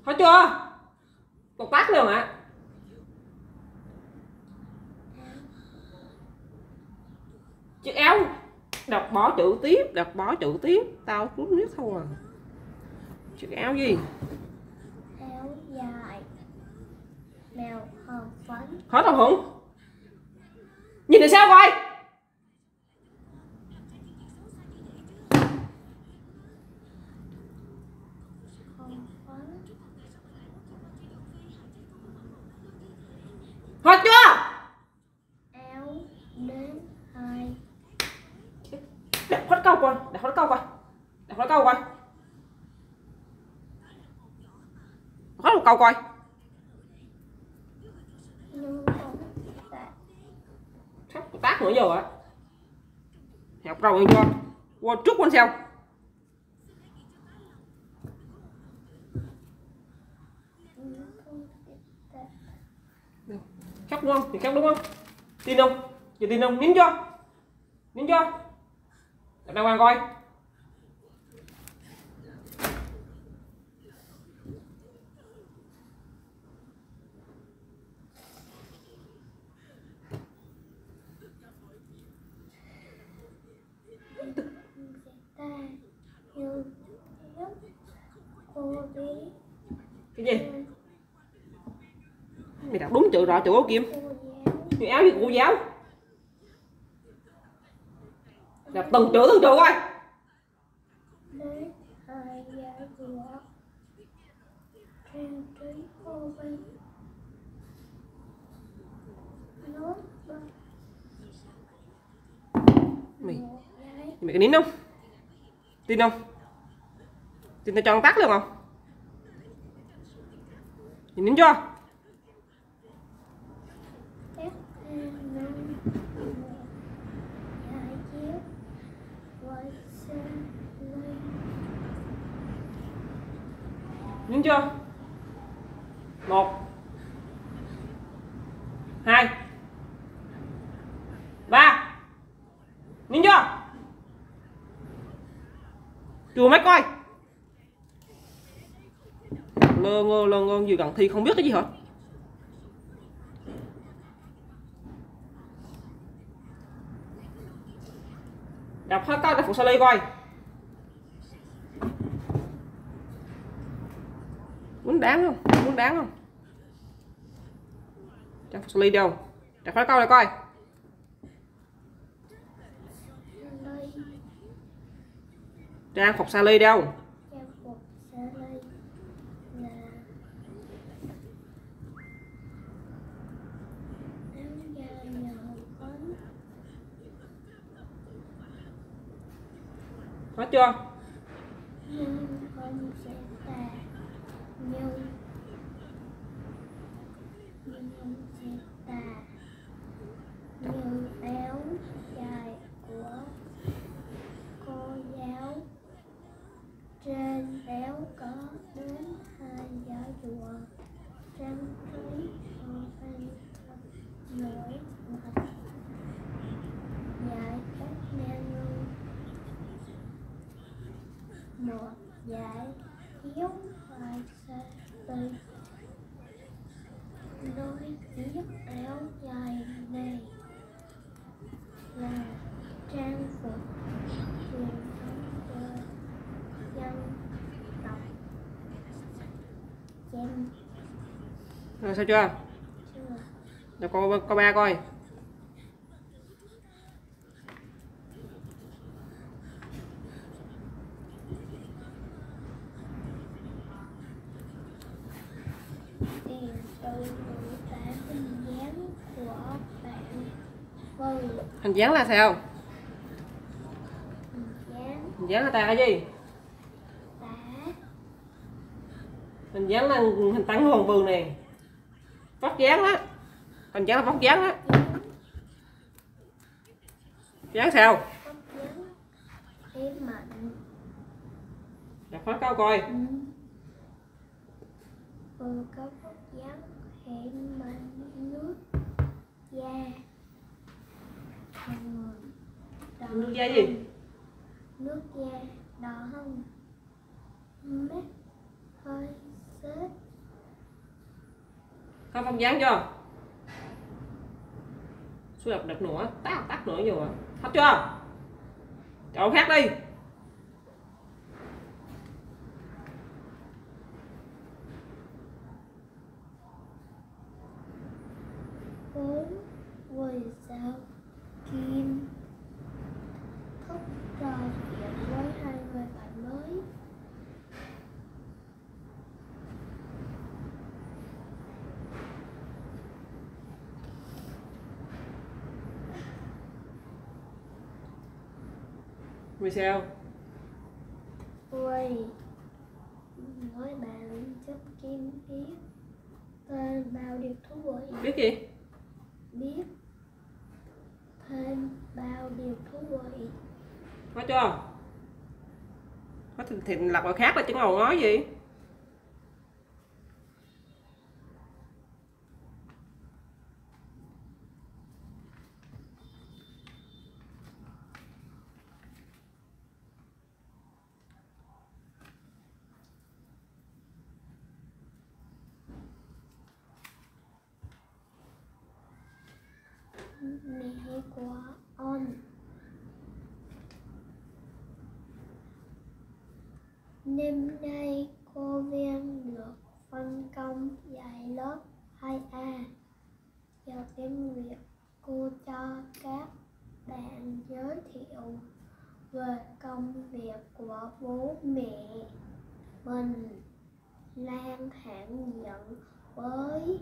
hết chưa? Một tắt luôn ạ chữ áo đọc bỏ chữ tiếp đọc bỏ chữ tiếp. Tao cũng biết thôi à. Chữ áo gì? Áo dài. Màu hồng phấn. Hết rồi hùng nhìn thì sao coi hồng phấn hết chưa? Áo đến hai. Đọc hết câu coi đọc hết câu coi đọc hết câu coi hết một câu coi. Sắp tác nữa giờ á. Học rồi chưa qua trước quên sau nhưng không tại chắc đúng không? Thì chắc đúng không? Tin không? Giờ tin không? Nín chưa? Nín chưa? Đặt đàng hoàng coi. Cái gì? Mày đọc đúng chữ rõ chữ áo kim chữ áo gì của cô giáo. Đọc từng chữ từng chữ coi. Mày mày có nín không? Tin không? Tin tao cho con tắt được không? Nhìn nín chưa F năm giải chiếu với sinh linh nín chưa? Một. Hai. Ba. Nín chưa? Chùa mấy coi. Lơ ngơ lơ ngơ gì gần thi không biết cái gì hết. Đọc hết các cái phụ sơ coi. Muốn đáng không? Muốn đáng không? Trang phục ly đâu? Trả hết câu này coi. Trang phục Sally đâu? Hết chưa sẽ lây là áo dài màu phấn hết chưa nhưng không sẽ tà như nhưng không sẽ tà như áo dài của cô giáo trên áo có đến hai giải rùa trang trí con anh nổi bật giải các menu một giải hiếu hoài xa từ đôi chiếc áo dài này là trang phục truyền thống của dân tộc chém rồi sao chưa? Rồi cô cô ba coi. Hình dáng là sao? Hình dáng là ta cái gì? Hình dáng là hình tăng hoàng vườn này vóc dáng á. Hình dáng là vóc dáng á. Dáng sao? Có dáng cao đọc hết câu coi. Vừa có vóc dáng mạnh nước da nước da gì? Nước da đỏ hơn. Mét hơi xếp có phong dáng chưa số đọc đập nữa tắt tắt nữa nhiều hết chưa? Chỗ khác đi. Bốn vì sao? Kim. 20 sao? Ui Nói bạn chấp kim biết. Tên bao điều thú vị. Biết gì? Biết. Thêm bao điều thú vị. Nói chưa? Nói thịnh thịnh lặp gọi khác là chứ ngồi nói gì? Về công việc của bố mẹ mình. Lan hãng nhận với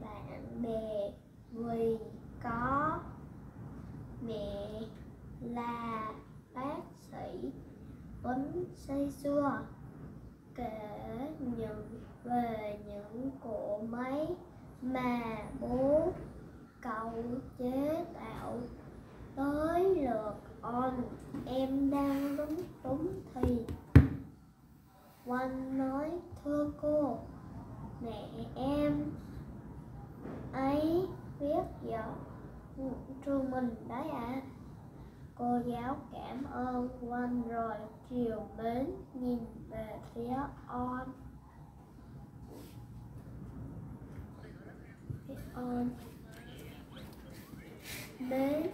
bạn bè vì có mẹ là bác sĩ bánh say xưa. Kể những về những cỗ máy mà bố cậu chế tạo tới lượt on em đang lúng túng thì Oanh nói, thưa cô, mẹ em ấy viết giờ trường mình đấy ạ. Cô giáo cảm ơn Oanh rồi chiều mến nhìn về phía on phía on đến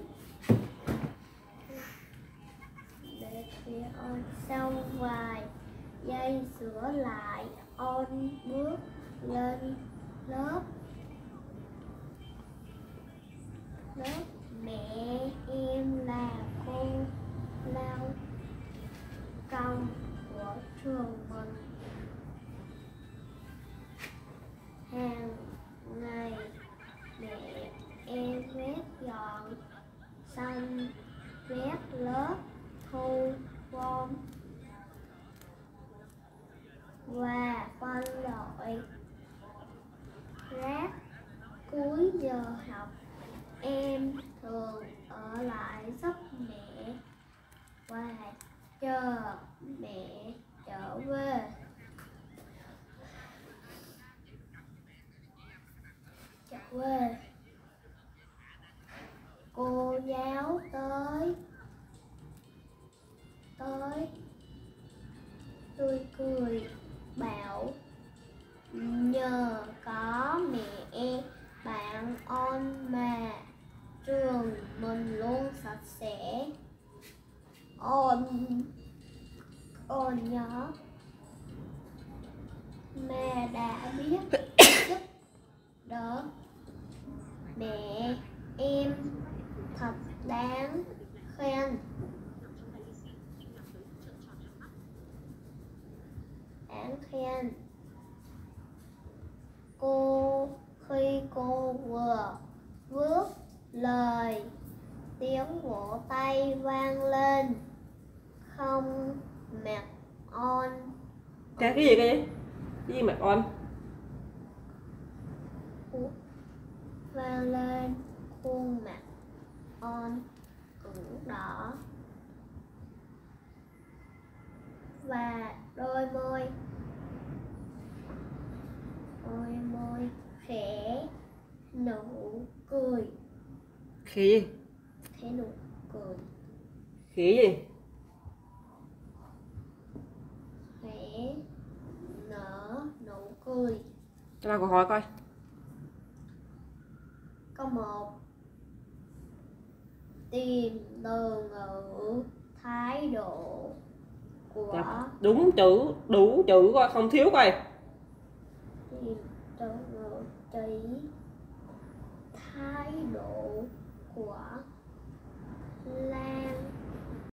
phía sau vài giây sửa lại, on bước lên lớp. Lớp mẹ em là cô lao công của trường mình. Hàng ngày mẹ em quét dọn xong quét lớp, thu con. Và phân loại rác cuối giờ học. Em thường ở lại giúp mẹ và chờ mẹ trở về. Trở về. Cô giáo tới tới. Tôi cười, bảo, nhờ có mẹ, bạn on mà, trường mình luôn sạch sẽ. Ôn ôn nhớ. Mẹ đã biết giúp đỡ. Mẹ, em thật đáng khen. Đáng khen. Cô khi cô vừa bước lời tiếng vỗ tay vang lên. Không mẹ on. Cái cái gì cái gì? Cái gì mẹ con vang lên khuôn mặt on ửng đỏ và đôi môi. Đôi môi khẽ nụ cười. Khỉ gì? Khẽ nụ cười. Khỉ gì? Khẽ nở nụ cười. Cho ba câu hỏi coi. Câu một. Tìm từ ngữ thái độ Đọc dạ. đúng chữ, đủ chữ coi, không thiếu coi. Thấy thái độ của Lan.